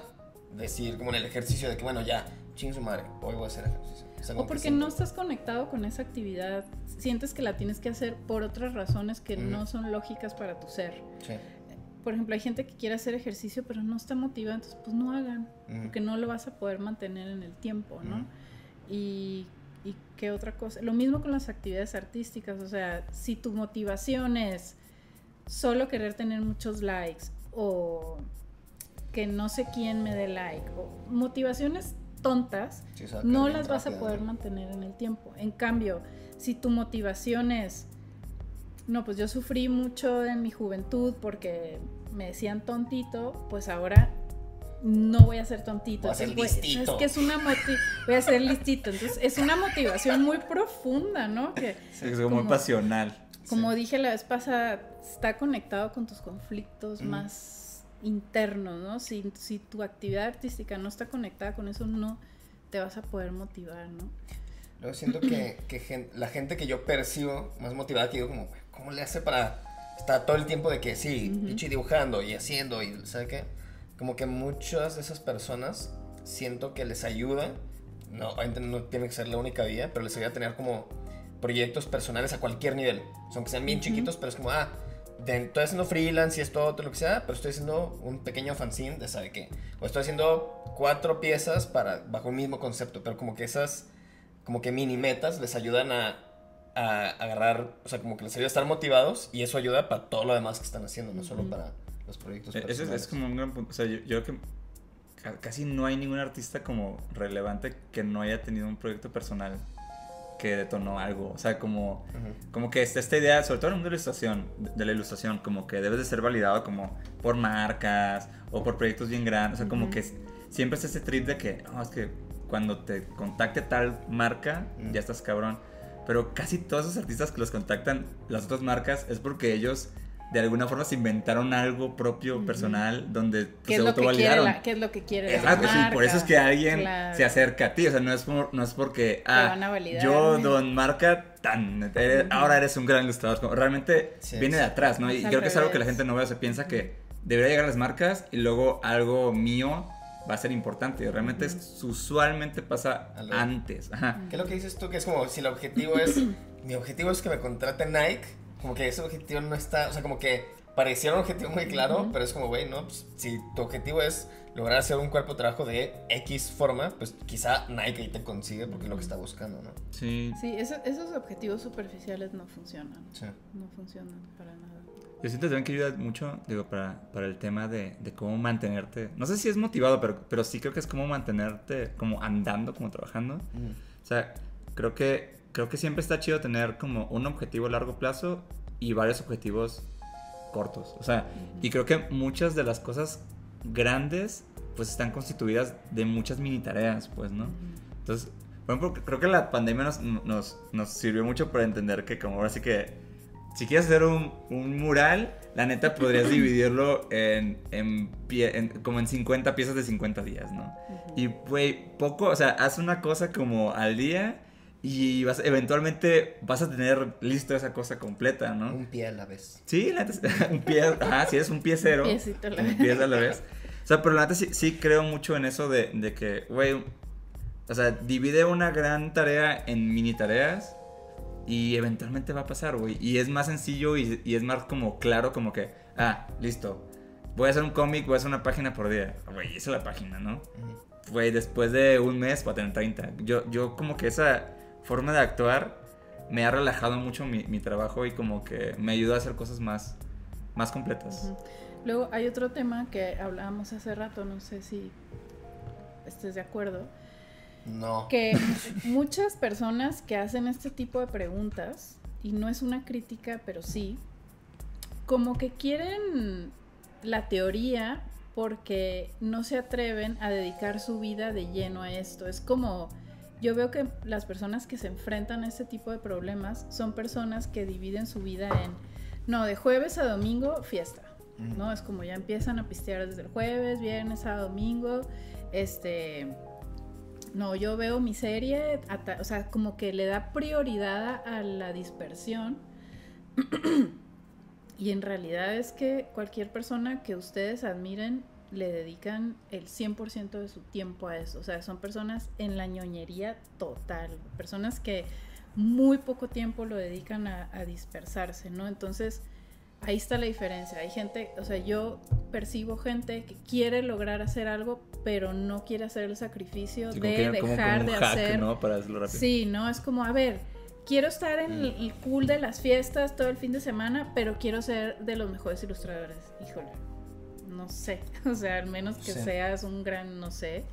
Speaker 3: decir, como en el ejercicio de que, bueno, ya, ching su madre, hoy voy a hacer ejercicio. O, sea,
Speaker 4: porque no estás conectado con esa actividad, sientes que la tienes que hacer por otras razones que no son lógicas para tu ser.
Speaker 3: Sí.
Speaker 4: Por ejemplo, hay gente que quiere hacer ejercicio pero no está motivada, entonces pues no hagan, porque no lo vas a poder mantener en el tiempo, ¿no? Y, y qué otra cosa. Lo mismo con las actividades artísticas, o sea, si tu motivación es solo querer tener muchos likes o que no sé quién me dé like, o motivaciones tontas,
Speaker 3: Sí,
Speaker 4: no las vas a poder mantener en el tiempo. En cambio, si tu motivación es, no, pues yo sufrí mucho en mi juventud porque me decían tontito, pues ahora no voy a ser tontito.
Speaker 3: Voy a ser
Speaker 4: Entonces,
Speaker 3: listito.
Speaker 4: Es que es una moti- voy a ser listito. Entonces es una motivación muy profunda, ¿no? Que
Speaker 2: Sí, es como muy pasional.
Speaker 4: como dije la vez pasada, está conectado con tus conflictos
Speaker 3: Ujú.
Speaker 4: más internos, ¿no? Si, si tu actividad artística no está conectada con eso, no te vas a poder motivar, ¿no?
Speaker 3: Luego siento que, que gen- la gente que yo percibo más motivada que digo como, "Güey, ¿cómo le hace para estar todo el tiempo de que sí,
Speaker 4: Ujú.
Speaker 3: pinche dibujando y haciendo y ¿sabe qué? Como que muchas de esas personas siento que les ayuda, no, no tiene que ser la única vía, pero les ayuda a tener como proyectos personales a cualquier nivel. Aunque sean bien
Speaker 4: Ujú.
Speaker 3: chiquitos, pero es como, ah, de- estoy haciendo freelance y esto, otro, lo que sea, pero estoy haciendo un pequeño fanzine de sabe qué. O estoy haciendo cuatro piezas para, bajo un mismo concepto, pero como que esas como que mini metas les ayudan a, a agarrar, o sea, como que les ayuda a estar motivados y eso ayuda para todo lo demás que están haciendo, no solo para los proyectos
Speaker 2: Ese es,
Speaker 3: personales.
Speaker 2: es como un gran punto. O sea, yo, yo creo que ca- casi no hay ningún artista como relevante que no haya tenido un proyecto personal que detonó algo. O sea, como, como que está esta idea, sobre todo en el mundo de la ilustración, de la ilustración, como que debes de ser validado como por marcas o por proyectos bien grandes. O sea, como que siempre es ese trip de que, no, es que cuando te contacte tal marca, ya estás cabrón. Pero casi todos esos artistas que los contactan las otras marcas es porque ellos de alguna forma se inventaron algo propio, personal, donde pues,
Speaker 4: ¿Qué
Speaker 2: se autovalidaron.
Speaker 4: la, ¿Qué es lo que quiere la
Speaker 2: Exacto, sí, por eso es que alguien
Speaker 4: Claro.
Speaker 2: se acerca a ti, o sea, no es, por- no es porque, ah,
Speaker 4: van a validar.
Speaker 2: yo, don Marca, tan, eres- ahora eres un gran ilustrador, como realmente
Speaker 3: Sí,
Speaker 2: viene
Speaker 3: sí.
Speaker 2: de atrás, ¿no? Y
Speaker 4: Es
Speaker 2: creo que es algo que la gente no ve, se piensa que debería llegar a las marcas y luego algo mío va a ser importante, realmente es- usualmente pasa antes, ajá.
Speaker 3: ¿Qué es lo que dices tú? Que es como si el objetivo es, mi objetivo es que me contrate Nike, como que ese objetivo no está, o sea, como que pareciera un objetivo muy claro,
Speaker 4: Ujú.
Speaker 3: pero es como, güey, no, pues, si tu objetivo es lograr hacer un cuerpo de trabajo de X forma, pues quizá Nike ahí te consigue porque es lo que está buscando, ¿no?
Speaker 2: Sí,
Speaker 4: Sí, eso- esos objetivos superficiales no funcionan.
Speaker 3: Sí.
Speaker 4: No funcionan para nada.
Speaker 2: Yo siento también que ayuda mucho, digo, para, para el tema de, de cómo mantenerte. No sé si es motivado, pero, pero sí creo que es cómo mantenerte como andando, como trabajando. O sea, creo que, creo que siempre está chido tener como un objetivo a largo plazo y varios objetivos cortos. O sea, y creo que muchas de las cosas grandes pues están constituidas de muchas mini tareas, pues, ¿no? Entonces, por ejemplo, creo que la pandemia nos, nos, nos sirvió mucho para entender que como ahora sí que si quieres hacer un, un mural, la neta podrías dividirlo en, en, pie- en- como en 50 piezas de 50 días, ¿no? Y, güey, poco, o sea, haz una cosa como al día y vas, eventualmente vas a tener listo esa cosa completa, ¿no?
Speaker 3: Un pie a la vez.
Speaker 2: Sí, la neta, es- un pie, ajá, si eres un pie cero,
Speaker 4: Un piecito a la
Speaker 2: un
Speaker 4: vez.
Speaker 2: pie a la vez. O sea, pero la neta sí, sí creo mucho en eso de, de que, güey, o sea, divide una gran tarea en mini tareas y eventualmente va a pasar, güey. Y es más sencillo y, y es más como claro, como que, ah, listo. Voy a hacer un cómic, voy a hacer una página por día. Güey, esa es la página, ¿no? Güey, después de un mes voy a tener 30. Yo, yo como que esa forma de actuar me ha relajado mucho mi, mi trabajo y como que me ayuda a hacer cosas más, más completas.
Speaker 4: Luego hay otro tema que hablábamos hace rato, no sé si estés de acuerdo,
Speaker 3: No.
Speaker 4: que muchas personas que hacen este tipo de preguntas, y no es una crítica, pero sí, como que quieren la teoría porque no se atreven a dedicar su vida de lleno a esto. Es como, yo veo que las personas que se enfrentan a este tipo de problemas son personas que dividen su vida en, no, de jueves a domingo, fiesta. ¿no? Es como ya empiezan a pistear desde el jueves, viernes, sábado, domingo. Este. No, yo veo mi serie, o sea, como que le da prioridad a la dispersión. y en realidad es que cualquier persona que ustedes admiren le dedican el 100% de su tiempo a eso. O sea, son personas en la ñoñería total, personas que muy poco tiempo lo dedican a, a dispersarse, ¿no? Entonces, ahí está la diferencia. Hay gente, o sea, yo percibo gente que quiere lograr hacer algo, pero no quiere hacer el sacrificio
Speaker 2: Sí,
Speaker 4: de
Speaker 2: que-
Speaker 4: dejar
Speaker 2: como
Speaker 4: de
Speaker 2: hack,
Speaker 4: hacer.
Speaker 2: ¿no? Para hacerlo rápido.
Speaker 4: Sí, no, es como, a ver, quiero estar en
Speaker 2: Mm.
Speaker 4: el cool de las fiestas todo el fin de semana, pero quiero ser de los mejores ilustradores. Híjole, no sé, o sea, al menos que
Speaker 3: Sí.
Speaker 4: seas un gran, no sé,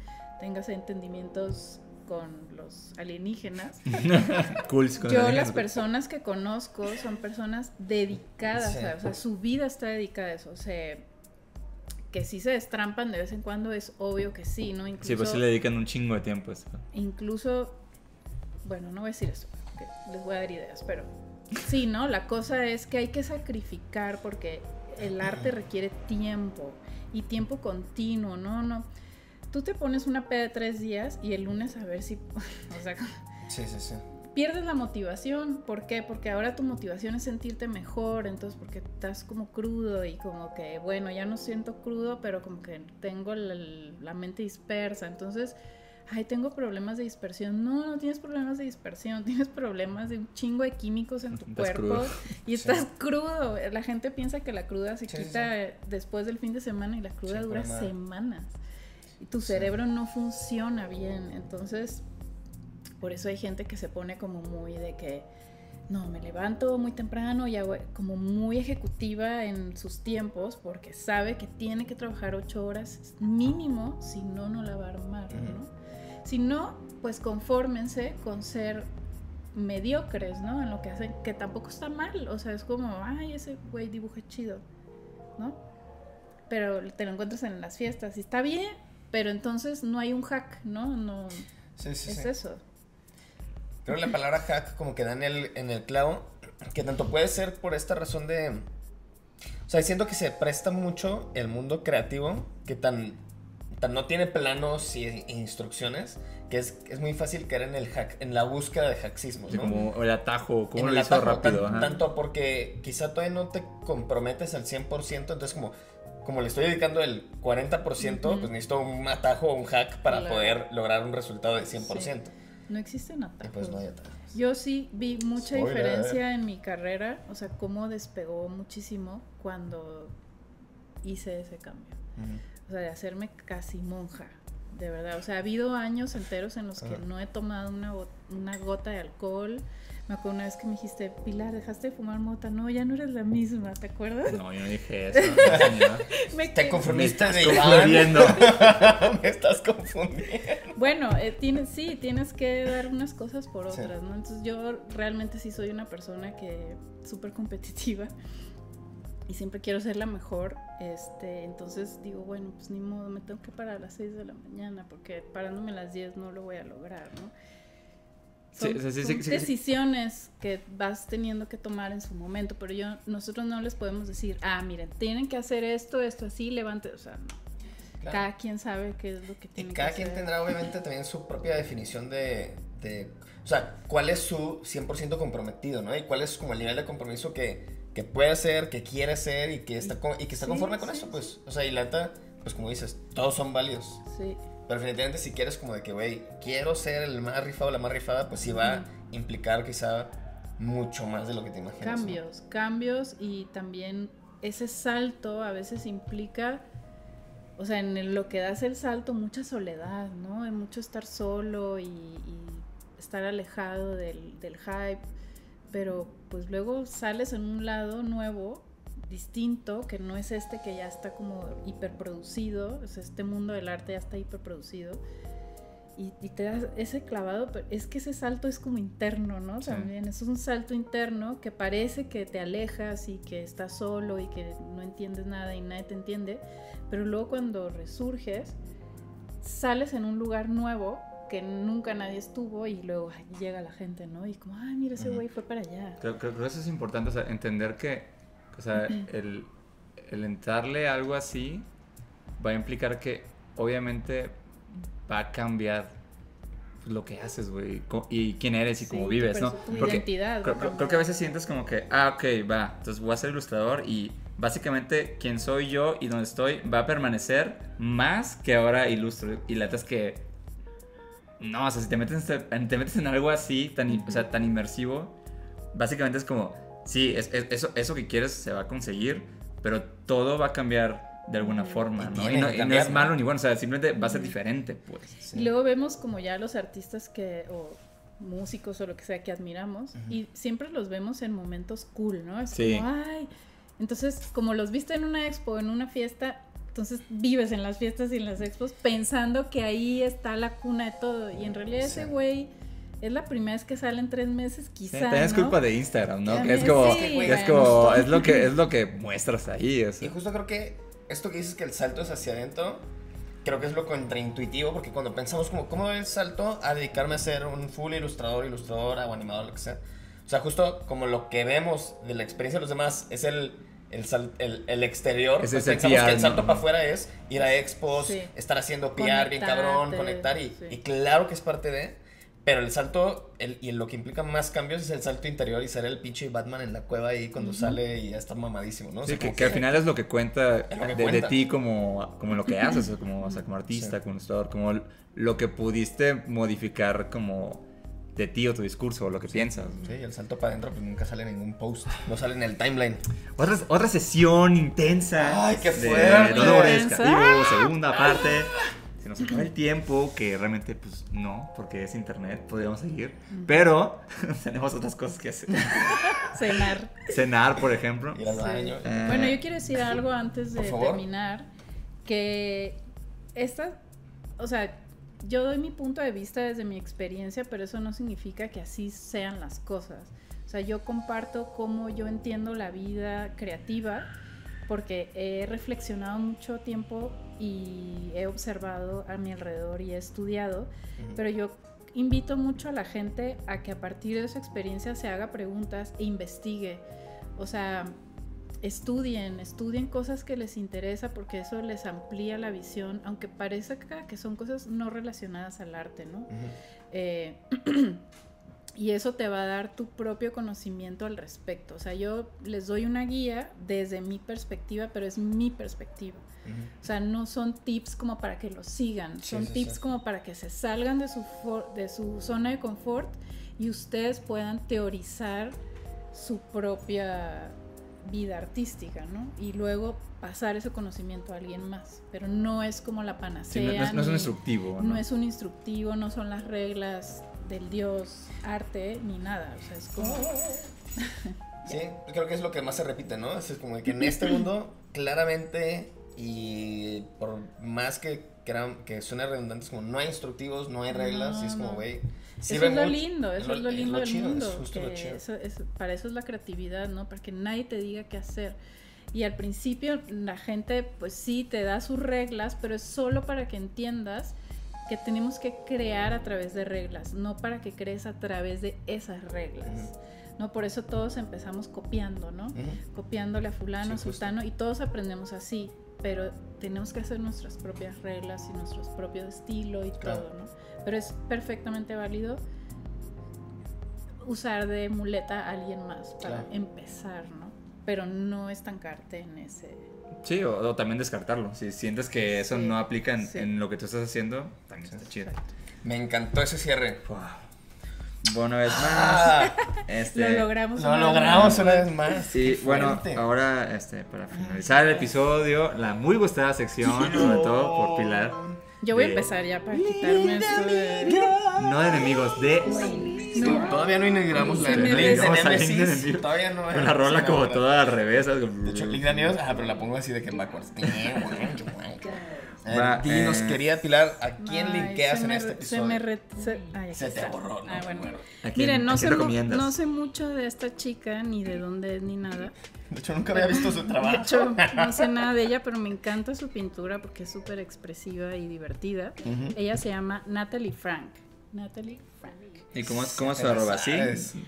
Speaker 4: tengas entendimientos con los alienígenas.
Speaker 2: Cool. con
Speaker 4: Yo las personas que conozco son personas dedicadas,
Speaker 3: Sí.
Speaker 4: a- o sea, su vida está dedicada a eso, o sea, que sí se destrampan de vez en cuando es obvio que sí, ¿no? Incluso,
Speaker 2: Sí, pues sí le dedican un chingo de tiempo a esto.
Speaker 4: incluso, bueno, no voy a decir eso, les voy a dar ideas, pero sí, ¿no? La cosa es que hay que sacrificar porque el arte requiere tiempo y tiempo continuo, ¿no? No. Tú te pones una peda de tres días y el lunes a ver si, o sea,
Speaker 3: Sí, sí, sí.
Speaker 4: pierdes la motivación. ¿Por qué? Porque ahora tu motivación es sentirte mejor, entonces porque estás como crudo y como que, bueno, ya no siento crudo, pero como que tengo la, la mente dispersa. Entonces, ay, tengo problemas de dispersión. No, no tienes problemas de dispersión, tienes problemas de un chingo de químicos en tu
Speaker 2: Estás
Speaker 4: cuerpo
Speaker 2: crudo.
Speaker 4: y
Speaker 3: Sí.
Speaker 4: estás crudo. La gente piensa que la cruda se
Speaker 3: Sí, sí,
Speaker 4: quita después del fin de semana y la cruda
Speaker 3: Sí,
Speaker 4: dura
Speaker 3: nada.
Speaker 4: semanas. Y tu
Speaker 3: Sí.
Speaker 4: cerebro no funciona bien. Entonces, por eso hay gente que se pone como muy de que, no, me levanto muy temprano y hago como muy ejecutiva en sus tiempos porque sabe que tiene que trabajar ocho horas mínimo, si no, no la va a armar, ¿no? Si no, pues confórmense con ser mediocres, ¿no? En lo que hacen, que tampoco está mal, o sea, es como, ay, ese güey dibuja chido, ¿no? Pero te lo encuentras en las fiestas y está bien, pero entonces no hay un hack, ¿no? No,
Speaker 3: Sí, sí,
Speaker 4: es
Speaker 3: sí.
Speaker 4: eso.
Speaker 3: Creo que la palabra hack como que da en el, en el clavo, que tanto puede ser por esta razón de... O sea, siento que se presta mucho el mundo creativo, que tan no tiene planos y e instrucciones, que es, es muy fácil caer en el hack, en la búsqueda de hacksismos,
Speaker 2: Sí,
Speaker 3: ¿no?
Speaker 2: como el atajo, como lo
Speaker 3: el
Speaker 2: hizo
Speaker 3: atajo,
Speaker 2: rápido.
Speaker 3: tan-
Speaker 2: ajá.
Speaker 3: tanto porque quizá todavía no te comprometes al 100%, entonces como, como le estoy dedicando el 40%,
Speaker 4: Ujú.
Speaker 3: pues necesito un atajo o un hack para
Speaker 4: Claro.
Speaker 3: poder lograr un resultado de 100%.
Speaker 4: Sí. No existen
Speaker 3: Y
Speaker 4: atajos.
Speaker 3: pues no hay atajos.
Speaker 4: Yo sí vi mucha
Speaker 3: Spoiler.
Speaker 4: diferencia en mi carrera, o sea, cómo despegó muchísimo cuando hice ese cambio. O sea, de hacerme casi monja, de verdad. O sea, ha habido años enteros en los que
Speaker 3: Ajá.
Speaker 4: no he tomado una, una gota de alcohol. Me acuerdo una vez que me dijiste, Pilar, dejaste de fumar mota. No, ya no eres la misma, ¿te acuerdas?
Speaker 2: No, yo no dije eso. no.
Speaker 4: Me
Speaker 3: Te confundiste
Speaker 2: Me estás confundiendo.
Speaker 3: Me estás confundiendo.
Speaker 4: Bueno, eh, tienes, sí, tienes que dar unas cosas por
Speaker 3: Sí.
Speaker 4: otras, ¿no? Entonces yo realmente sí soy una persona que súper competitiva y siempre quiero ser la mejor. Este, entonces digo, bueno, pues ni modo, me tengo que parar a las 6 de la mañana porque parándome a las 10 no lo voy a lograr, ¿no?
Speaker 2: Sí,
Speaker 4: Son,
Speaker 2: sí,
Speaker 4: son
Speaker 2: sí, sí, sí.
Speaker 4: decisiones que vas teniendo que tomar en su momento, pero yo nosotros no les podemos decir, ah, miren, tienen que hacer esto, esto así, levante, o sea, no.
Speaker 3: Claro.
Speaker 4: Cada quien sabe qué es lo que
Speaker 3: Y
Speaker 4: tiene
Speaker 3: cada
Speaker 4: que
Speaker 3: quien
Speaker 4: hacer.
Speaker 3: tendrá obviamente también su propia definición de, de- O sea, cuál es su 100% comprometido, ¿no? Y cuál es como el nivel de compromiso que, que puede hacer, que quiere hacer y que está, con- y que está
Speaker 4: Sí,
Speaker 3: conforme con
Speaker 4: sí,
Speaker 3: eso, pues. O sea, y la neta, pues como dices, todos son válidos.
Speaker 4: Sí.
Speaker 3: Pero definitivamente si quieres como de que, güey, quiero ser el más rifado o la más rifada, pues sí va a implicar quizá mucho más de lo que te imaginas. ¿no?
Speaker 4: Cambios, cambios y también ese salto a veces implica, o sea, en lo que das el salto, mucha soledad, ¿no? Hay mucho estar solo y, y estar alejado del, del hype, pero pues luego sales en un lado nuevo, distinto, que no es este que ya está como hiperproducido, o sea, este mundo del arte ya está hiperproducido. Y, y te das ese clavado, pero es que ese salto es como interno, ¿no?
Speaker 2: Sí.
Speaker 4: También es un salto interno que parece que te alejas y que estás solo y que no entiendes nada y nadie te entiende, pero luego cuando resurges, sales en un lugar nuevo que nunca nadie estuvo y luego ay, llega la gente, ¿no? Y como, ay, mira, ese güey fue para allá.
Speaker 2: Creo, creo- creo que eso es importante, o sea, entender que, o sea, el, el entrarle a algo así va a implicar que obviamente va a cambiar lo que haces, güey, y quién eres y
Speaker 4: Sí,
Speaker 2: cómo vives, ¿no?
Speaker 4: tu identidad va
Speaker 2: creo, creo- creo que a veces sientes como que, ah, ok, va, entonces voy a ser ilustrador y básicamente quien soy yo y donde estoy va a permanecer más que ahora ilustro. Y la es que, no, o sea, si te metes, en- te metes en algo así, tan, in- o sea, tan inmersivo, básicamente es como, sí, es, es- eso, eso que quieres se va a conseguir, pero todo va a cambiar de alguna forma,
Speaker 3: Y
Speaker 2: ¿no? Y no, y es malo ni bueno, o sea, simplemente va a ser diferente, pues.
Speaker 3: Sí.
Speaker 4: Y luego vemos como ya los artistas que, o músicos o lo que sea que admiramos, y siempre los vemos en momentos cool, ¿no? Es
Speaker 2: Sí.
Speaker 4: como, ay, entonces como los viste en una expo, en una fiesta, entonces vives en las fiestas y en las expos pensando que ahí está la cuna de todo, y en realidad
Speaker 3: Sí.
Speaker 4: ese güey es la primera vez que sale en tres meses,
Speaker 2: Sí,
Speaker 4: quizá,
Speaker 2: también es
Speaker 4: ¿no?
Speaker 2: culpa de Instagram, ¿no? Que es como,
Speaker 4: sí,
Speaker 2: es como, lo que, es lo que muestras ahí, o sea.
Speaker 3: Y justo creo que esto que dices que el salto es hacia adentro, creo que es lo contraintuitivo, porque cuando pensamos como, ¿cómo doy el salto a dedicarme a ser un full ilustrador, ilustradora o animador, lo que sea? O sea, justo como lo que vemos de la experiencia de los demás es el, el, sal- el, el exterior,
Speaker 2: Es
Speaker 3: pues pensamos que el salto
Speaker 2: ¿no?
Speaker 3: para afuera es ir a expos,
Speaker 4: Sí.
Speaker 3: estar haciendo PR bien cabrón, conectar, y,
Speaker 4: sí.
Speaker 3: y claro que es parte de... Pero el salto, el, y lo que implica más cambios es el salto interior y ser el pinche Batman en la cueva ahí cuando sale y ya está mamadísimo, ¿no? O
Speaker 2: Sí,
Speaker 3: sea,
Speaker 2: que, al final es lo que cuenta
Speaker 3: Es lo que
Speaker 2: de, ti como, como lo que haces, como, o sea, como artista,
Speaker 3: Sí.
Speaker 2: como ilustrador, como lo que pudiste modificar como de ti o tu discurso o lo que piensas.
Speaker 3: Sí, el salto para adentro pues nunca sale en ningún post, no sale en el timeline.
Speaker 2: Otra, otra sesión intensa.
Speaker 3: Ay, qué
Speaker 2: de
Speaker 3: fuerte.
Speaker 2: Dolores
Speaker 4: Intensa.
Speaker 2: Castillo, segunda parte. Se nos acaba el tiempo, que realmente pues no, porque es internet, podríamos seguir. Pero tenemos otras cosas que hacer.
Speaker 4: Cenar.
Speaker 2: Cenar, por ejemplo.
Speaker 4: Sí.
Speaker 2: Eh,
Speaker 4: Bueno, yo quiero decir algo antes de terminar, que esta, o sea, yo doy mi punto de vista desde mi experiencia, pero eso no significa que así sean las cosas. O sea, yo comparto cómo yo entiendo la vida creativa, porque he reflexionado mucho tiempo y he observado a mi alrededor y he estudiado, pero yo invito mucho a la gente a que a partir de su experiencia se haga preguntas e investigue. O sea, estudien, estudien cosas que les interesa porque eso les amplía la visión, aunque parezca que son cosas no relacionadas al arte, ¿no? Eh, y eso te va a dar tu propio conocimiento al respecto. O sea, yo les doy una guía desde mi perspectiva, pero es mi perspectiva. O sea, no son tips como para que los sigan,
Speaker 3: Sí,
Speaker 4: son
Speaker 3: sí,
Speaker 4: tips
Speaker 3: sí.
Speaker 4: como para que se salgan de su, for- de su zona de confort y ustedes puedan teorizar su propia vida artística, ¿no? Y luego pasar ese conocimiento a alguien más. Pero no es como la
Speaker 2: sí,
Speaker 4: panacea.
Speaker 2: no, no es, no es un
Speaker 4: ni-
Speaker 2: instructivo.
Speaker 4: no es un instructivo, no son las reglas del dios arte ni nada. O sea, es como.
Speaker 3: Sí, creo que es lo que más se repite, ¿no? Es como que en este mundo, claramente, y por más que, que suene redundante, es como no hay instructivos, no hay reglas,
Speaker 4: No,
Speaker 3: y es como,
Speaker 4: no. Eso es lo lindo, eso es lo lindo del
Speaker 3: chido,
Speaker 4: mundo.
Speaker 3: Es justo lo
Speaker 4: que
Speaker 3: chido.
Speaker 4: eso es- para eso es la creatividad, ¿no? Para que nadie te diga qué hacer. Y al principio la gente, pues sí, te da sus reglas, pero es solo para que entiendas que tenemos que crear a través de reglas, no para que crees a través de esas reglas. ¿no? Por eso todos empezamos copiando, ¿no?
Speaker 3: Ujú.
Speaker 4: Copiándole a fulano,
Speaker 3: Sí,
Speaker 4: sultano, y todos aprendemos así, pero tenemos que hacer nuestras propias reglas y nuestros propios estilo y
Speaker 3: Claro.
Speaker 4: todo, ¿no? Pero es perfectamente válido usar de muleta a alguien más para
Speaker 3: Claro.
Speaker 4: empezar, ¿no? Pero no estancarte en ese...
Speaker 2: Sí, o, o también descartarlo. Si sientes que eso
Speaker 4: Sí,
Speaker 2: no aplica en,
Speaker 4: sí.
Speaker 2: en lo que tú estás haciendo, también está chido.
Speaker 3: Me encantó ese cierre.
Speaker 2: Wow. Bueno, vez más.
Speaker 3: Ah,
Speaker 2: Este,
Speaker 4: Lo logramos.
Speaker 3: lo
Speaker 4: una
Speaker 3: logramos
Speaker 4: vez
Speaker 3: una vez más.
Speaker 2: Y bueno, ahora este, para finalizar el episodio, la muy gustada sección, sobre todo por Pilar,
Speaker 4: Yo voy a empezar ya para quitarme esto de...
Speaker 2: no de enemigos, de
Speaker 4: No.
Speaker 3: Todavía no inauguramos la de
Speaker 2: Link de
Speaker 3: Nemesis. Todavía no
Speaker 2: con la rola como toda al revés. ¿sabes?
Speaker 3: De hecho, Link de Nemesis, ah, pero la pongo así de que en backwards. Eh,
Speaker 2: Va,
Speaker 3: Dinos,
Speaker 2: eh,
Speaker 3: querida Pilar, ¿a quién
Speaker 4: Ay,
Speaker 3: linkeas
Speaker 4: se
Speaker 3: en
Speaker 4: me
Speaker 3: este episodio?
Speaker 4: Se me re- se- ay, aquí
Speaker 3: Se te borró, ¿no?
Speaker 4: Ah, bueno.
Speaker 3: Bueno.
Speaker 2: ¿A quién-
Speaker 4: Miren,
Speaker 2: a
Speaker 4: no sé, no mucho de esta chica, ni de dónde es, ni nada.
Speaker 3: De hecho, nunca había visto su trabajo.
Speaker 4: De hecho, no sé nada de ella, pero me encanta su pintura porque es súper expresiva y divertida. Ella se llama Natalie Frank. Natalie Frank.
Speaker 2: ¿Y cómo es, cómo es su arroba? ¿Sí?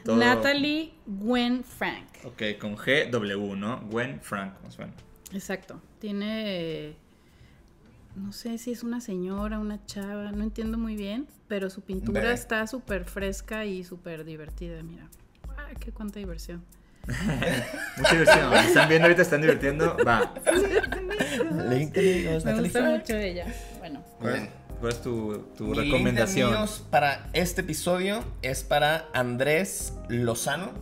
Speaker 2: Todo-
Speaker 4: Natalie Gwen Frank.
Speaker 2: Ok, con GW, ¿no? Gwen Frank, ¿cómo suena?
Speaker 4: Exacto. Tiene. No sé si es una señora, una chava, no entiendo muy bien, pero su pintura
Speaker 3: Ve.
Speaker 4: está súper fresca y súper divertida. Mira, ah, qué cuánta diversión.
Speaker 2: Mucha diversión. Están viendo ahorita, están divirtiendo. Va.
Speaker 4: Me gusta mucho ella. Bueno,
Speaker 2: ¿Cuál es,
Speaker 3: Bien.
Speaker 2: cuál es tu, tu
Speaker 3: Mi link de
Speaker 2: recomendación?
Speaker 3: amigos para este episodio es para Andrés Lozano,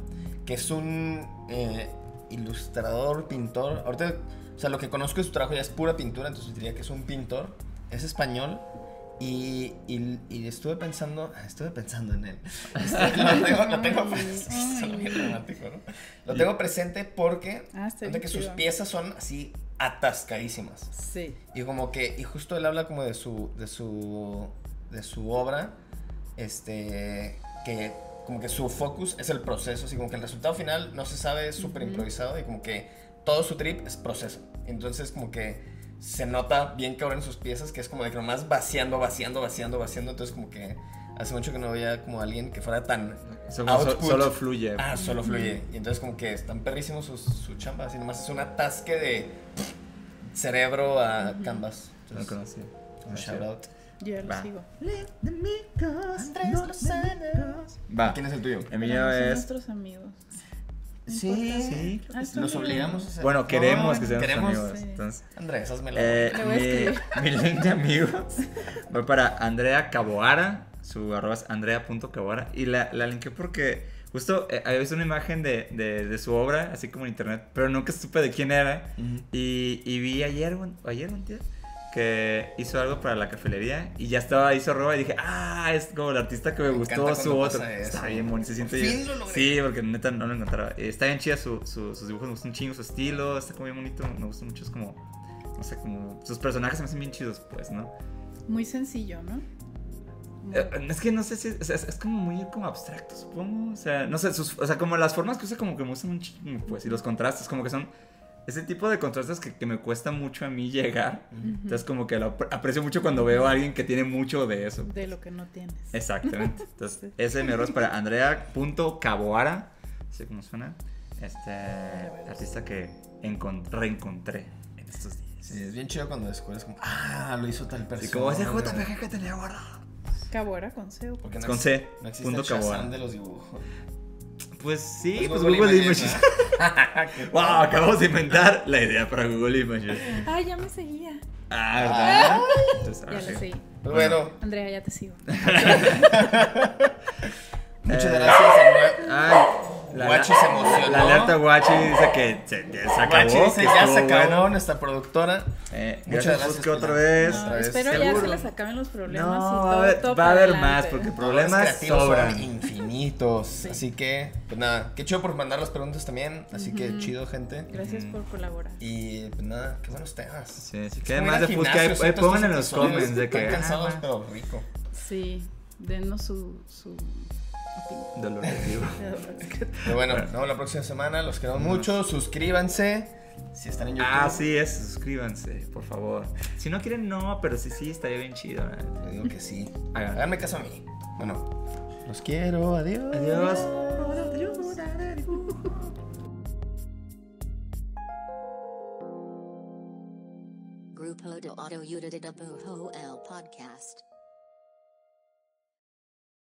Speaker 3: que es un eh, ilustrador, pintor. Ahorita, o sea, lo que conozco de su trabajo ya es pura pintura, entonces diría que es un pintor. Es español. Y, y- y estuve pensando, estuve pensando en él. Este, lo tengo, lo tengo
Speaker 4: Ay,
Speaker 3: presente. porque
Speaker 4: Ah,
Speaker 3: que sus piezas son así atascadísimas.
Speaker 4: sí.
Speaker 3: Y como que, y justo él habla como de su, de su, de su obra, este, que como que su focus es el proceso, así como que el resultado final no se sabe, es súper improvisado y como que todo su trip es proceso. Entonces como que se nota bien cabrón en sus piezas, que es como de que nomás vaciando, vaciando, vaciando, vaciando, entonces como que hace mucho que no veía como alguien que fuera tan...
Speaker 2: So- solo fluye.
Speaker 3: Ah, solo fluye. Y entonces como que están perrísimos sus, su chamba, así nomás es un atasque de cerebro a canvas.
Speaker 2: No
Speaker 3: Entonces,
Speaker 2: conocí.
Speaker 3: un shout out.
Speaker 4: Yo lo
Speaker 2: Va.
Speaker 4: sigo.
Speaker 2: Va.
Speaker 3: ¿Quién es el tuyo?
Speaker 2: El mío es.
Speaker 4: nuestros amigos.
Speaker 3: Sí,
Speaker 2: Sí.
Speaker 4: Ah, amigos.
Speaker 3: obligamos a hacer.
Speaker 2: Bueno, queremos que sean
Speaker 3: queremos.
Speaker 2: amigos.
Speaker 4: sí.
Speaker 2: Entonces,
Speaker 3: Andrés, hazme la.
Speaker 2: eh,
Speaker 4: Le voy a escribir.
Speaker 2: mi, mi link de amigos va para Andrea Caboara. Su arroba es andrea.caboara. Y la, la linké porque justo eh, había visto una imagen de, de, de su obra, así como en internet, pero nunca supe de quién era. Y, y vi ayer, ayer, antier, que hizo algo para la cafelería y ya estaba su arroba y dije, ah, es como el artista que me,
Speaker 3: Me
Speaker 2: gustó su
Speaker 3: eso.
Speaker 2: Está bien bonito, se siente bien. Sí, porque neta no lo encontraba. Eh, Está bien chida su, su- sus dibujos, me gusta un chingo su estilo, está como bien bonito, me gusta mucho, es como, no sé, como, sus personajes se me hacen bien chidos, pues, ¿no?
Speaker 4: Muy sencillo, ¿no? Muy-
Speaker 2: Eh, Es que no sé si es, es- es como muy como abstracto, supongo. O sea, no sé, sus- o sea, como las formas que usa como que me gustan un chingo, pues, y los contrastes, como que son ese tipo de contrastes que, que me cuesta mucho a mí llegar. Entonces, como que lo apre- aprecio mucho cuando veo a alguien que tiene mucho de eso.
Speaker 4: De lo que no tienes.
Speaker 2: Exactamente. Entonces,
Speaker 4: Sí.
Speaker 2: ese mi error es para Andrea.caboara, así como suena, este artista que encon- reencontré en estos días.
Speaker 3: Sí, es bien chido cuando descubres como, ah, lo hizo tal persona.
Speaker 2: Así como ese JPG que tenía guardado.
Speaker 4: Cabora con C o
Speaker 3: Porque no
Speaker 2: con C,
Speaker 3: No existe
Speaker 2: punto
Speaker 3: el Shazam
Speaker 2: Caboara.
Speaker 3: de los dibujos.
Speaker 2: Pues sí,
Speaker 3: Pues
Speaker 2: pues,
Speaker 3: Google
Speaker 2: Google,
Speaker 3: Images,
Speaker 2: wow, acabamos de inventar la idea para Google Images.
Speaker 4: Ah, ya me seguía.
Speaker 2: Ah, ¿verdad? Entonces,
Speaker 4: Ya
Speaker 2: ahora
Speaker 4: lo
Speaker 2: sí.
Speaker 4: seguí.
Speaker 3: Pues bueno,
Speaker 4: Andrea, ya te sigo.
Speaker 3: muchas gracias.
Speaker 2: Ay, la,
Speaker 3: Guachi se emocionó.
Speaker 2: La alerta Guachi dice que se, que se acabó.
Speaker 3: Guachi dice,
Speaker 2: que
Speaker 3: ya se acabó
Speaker 2: bueno.
Speaker 3: nuestra productora.
Speaker 2: Eh,
Speaker 3: Muchas
Speaker 2: gracias,
Speaker 3: gracias,
Speaker 2: otra vez.
Speaker 4: No,
Speaker 3: otra vez.
Speaker 4: espero ya
Speaker 2: Seguro.
Speaker 4: se les acaben los problemas
Speaker 2: No,
Speaker 4: y
Speaker 2: va
Speaker 4: todo,
Speaker 2: a haber-
Speaker 4: todo
Speaker 2: va a
Speaker 4: para
Speaker 2: haber
Speaker 4: adelante.
Speaker 2: más, porque problemas sobran.
Speaker 3: son infinitos.
Speaker 4: Sí.
Speaker 3: Así que, pues nada, qué chido por mandar las preguntas también. Así que chido, gente.
Speaker 4: Gracias por colaborar.
Speaker 3: Y pues nada, qué buenos temas.
Speaker 2: Sí, si
Speaker 3: Es
Speaker 2: quieren
Speaker 3: como
Speaker 2: más
Speaker 3: ir
Speaker 2: de Fusca, pongan en los comments de que.
Speaker 3: Están cansados, pero rico.
Speaker 4: Sí, denos su.
Speaker 2: Dolor de vivo.
Speaker 3: Pero bueno, nos vemos la próxima semana. Los queremos mucho. Suscríbanse. Si están en YouTube.
Speaker 2: Ah, sí, es, suscríbanse, por favor. Si no quieren, no, pero sí, sí, estaría bien chido.
Speaker 3: Te digo que sí.
Speaker 2: Hagan.
Speaker 3: Háganme caso a mí. Bueno, los quiero. Adiós.
Speaker 2: Adiós.
Speaker 1: Grupo de Auto El Podcast.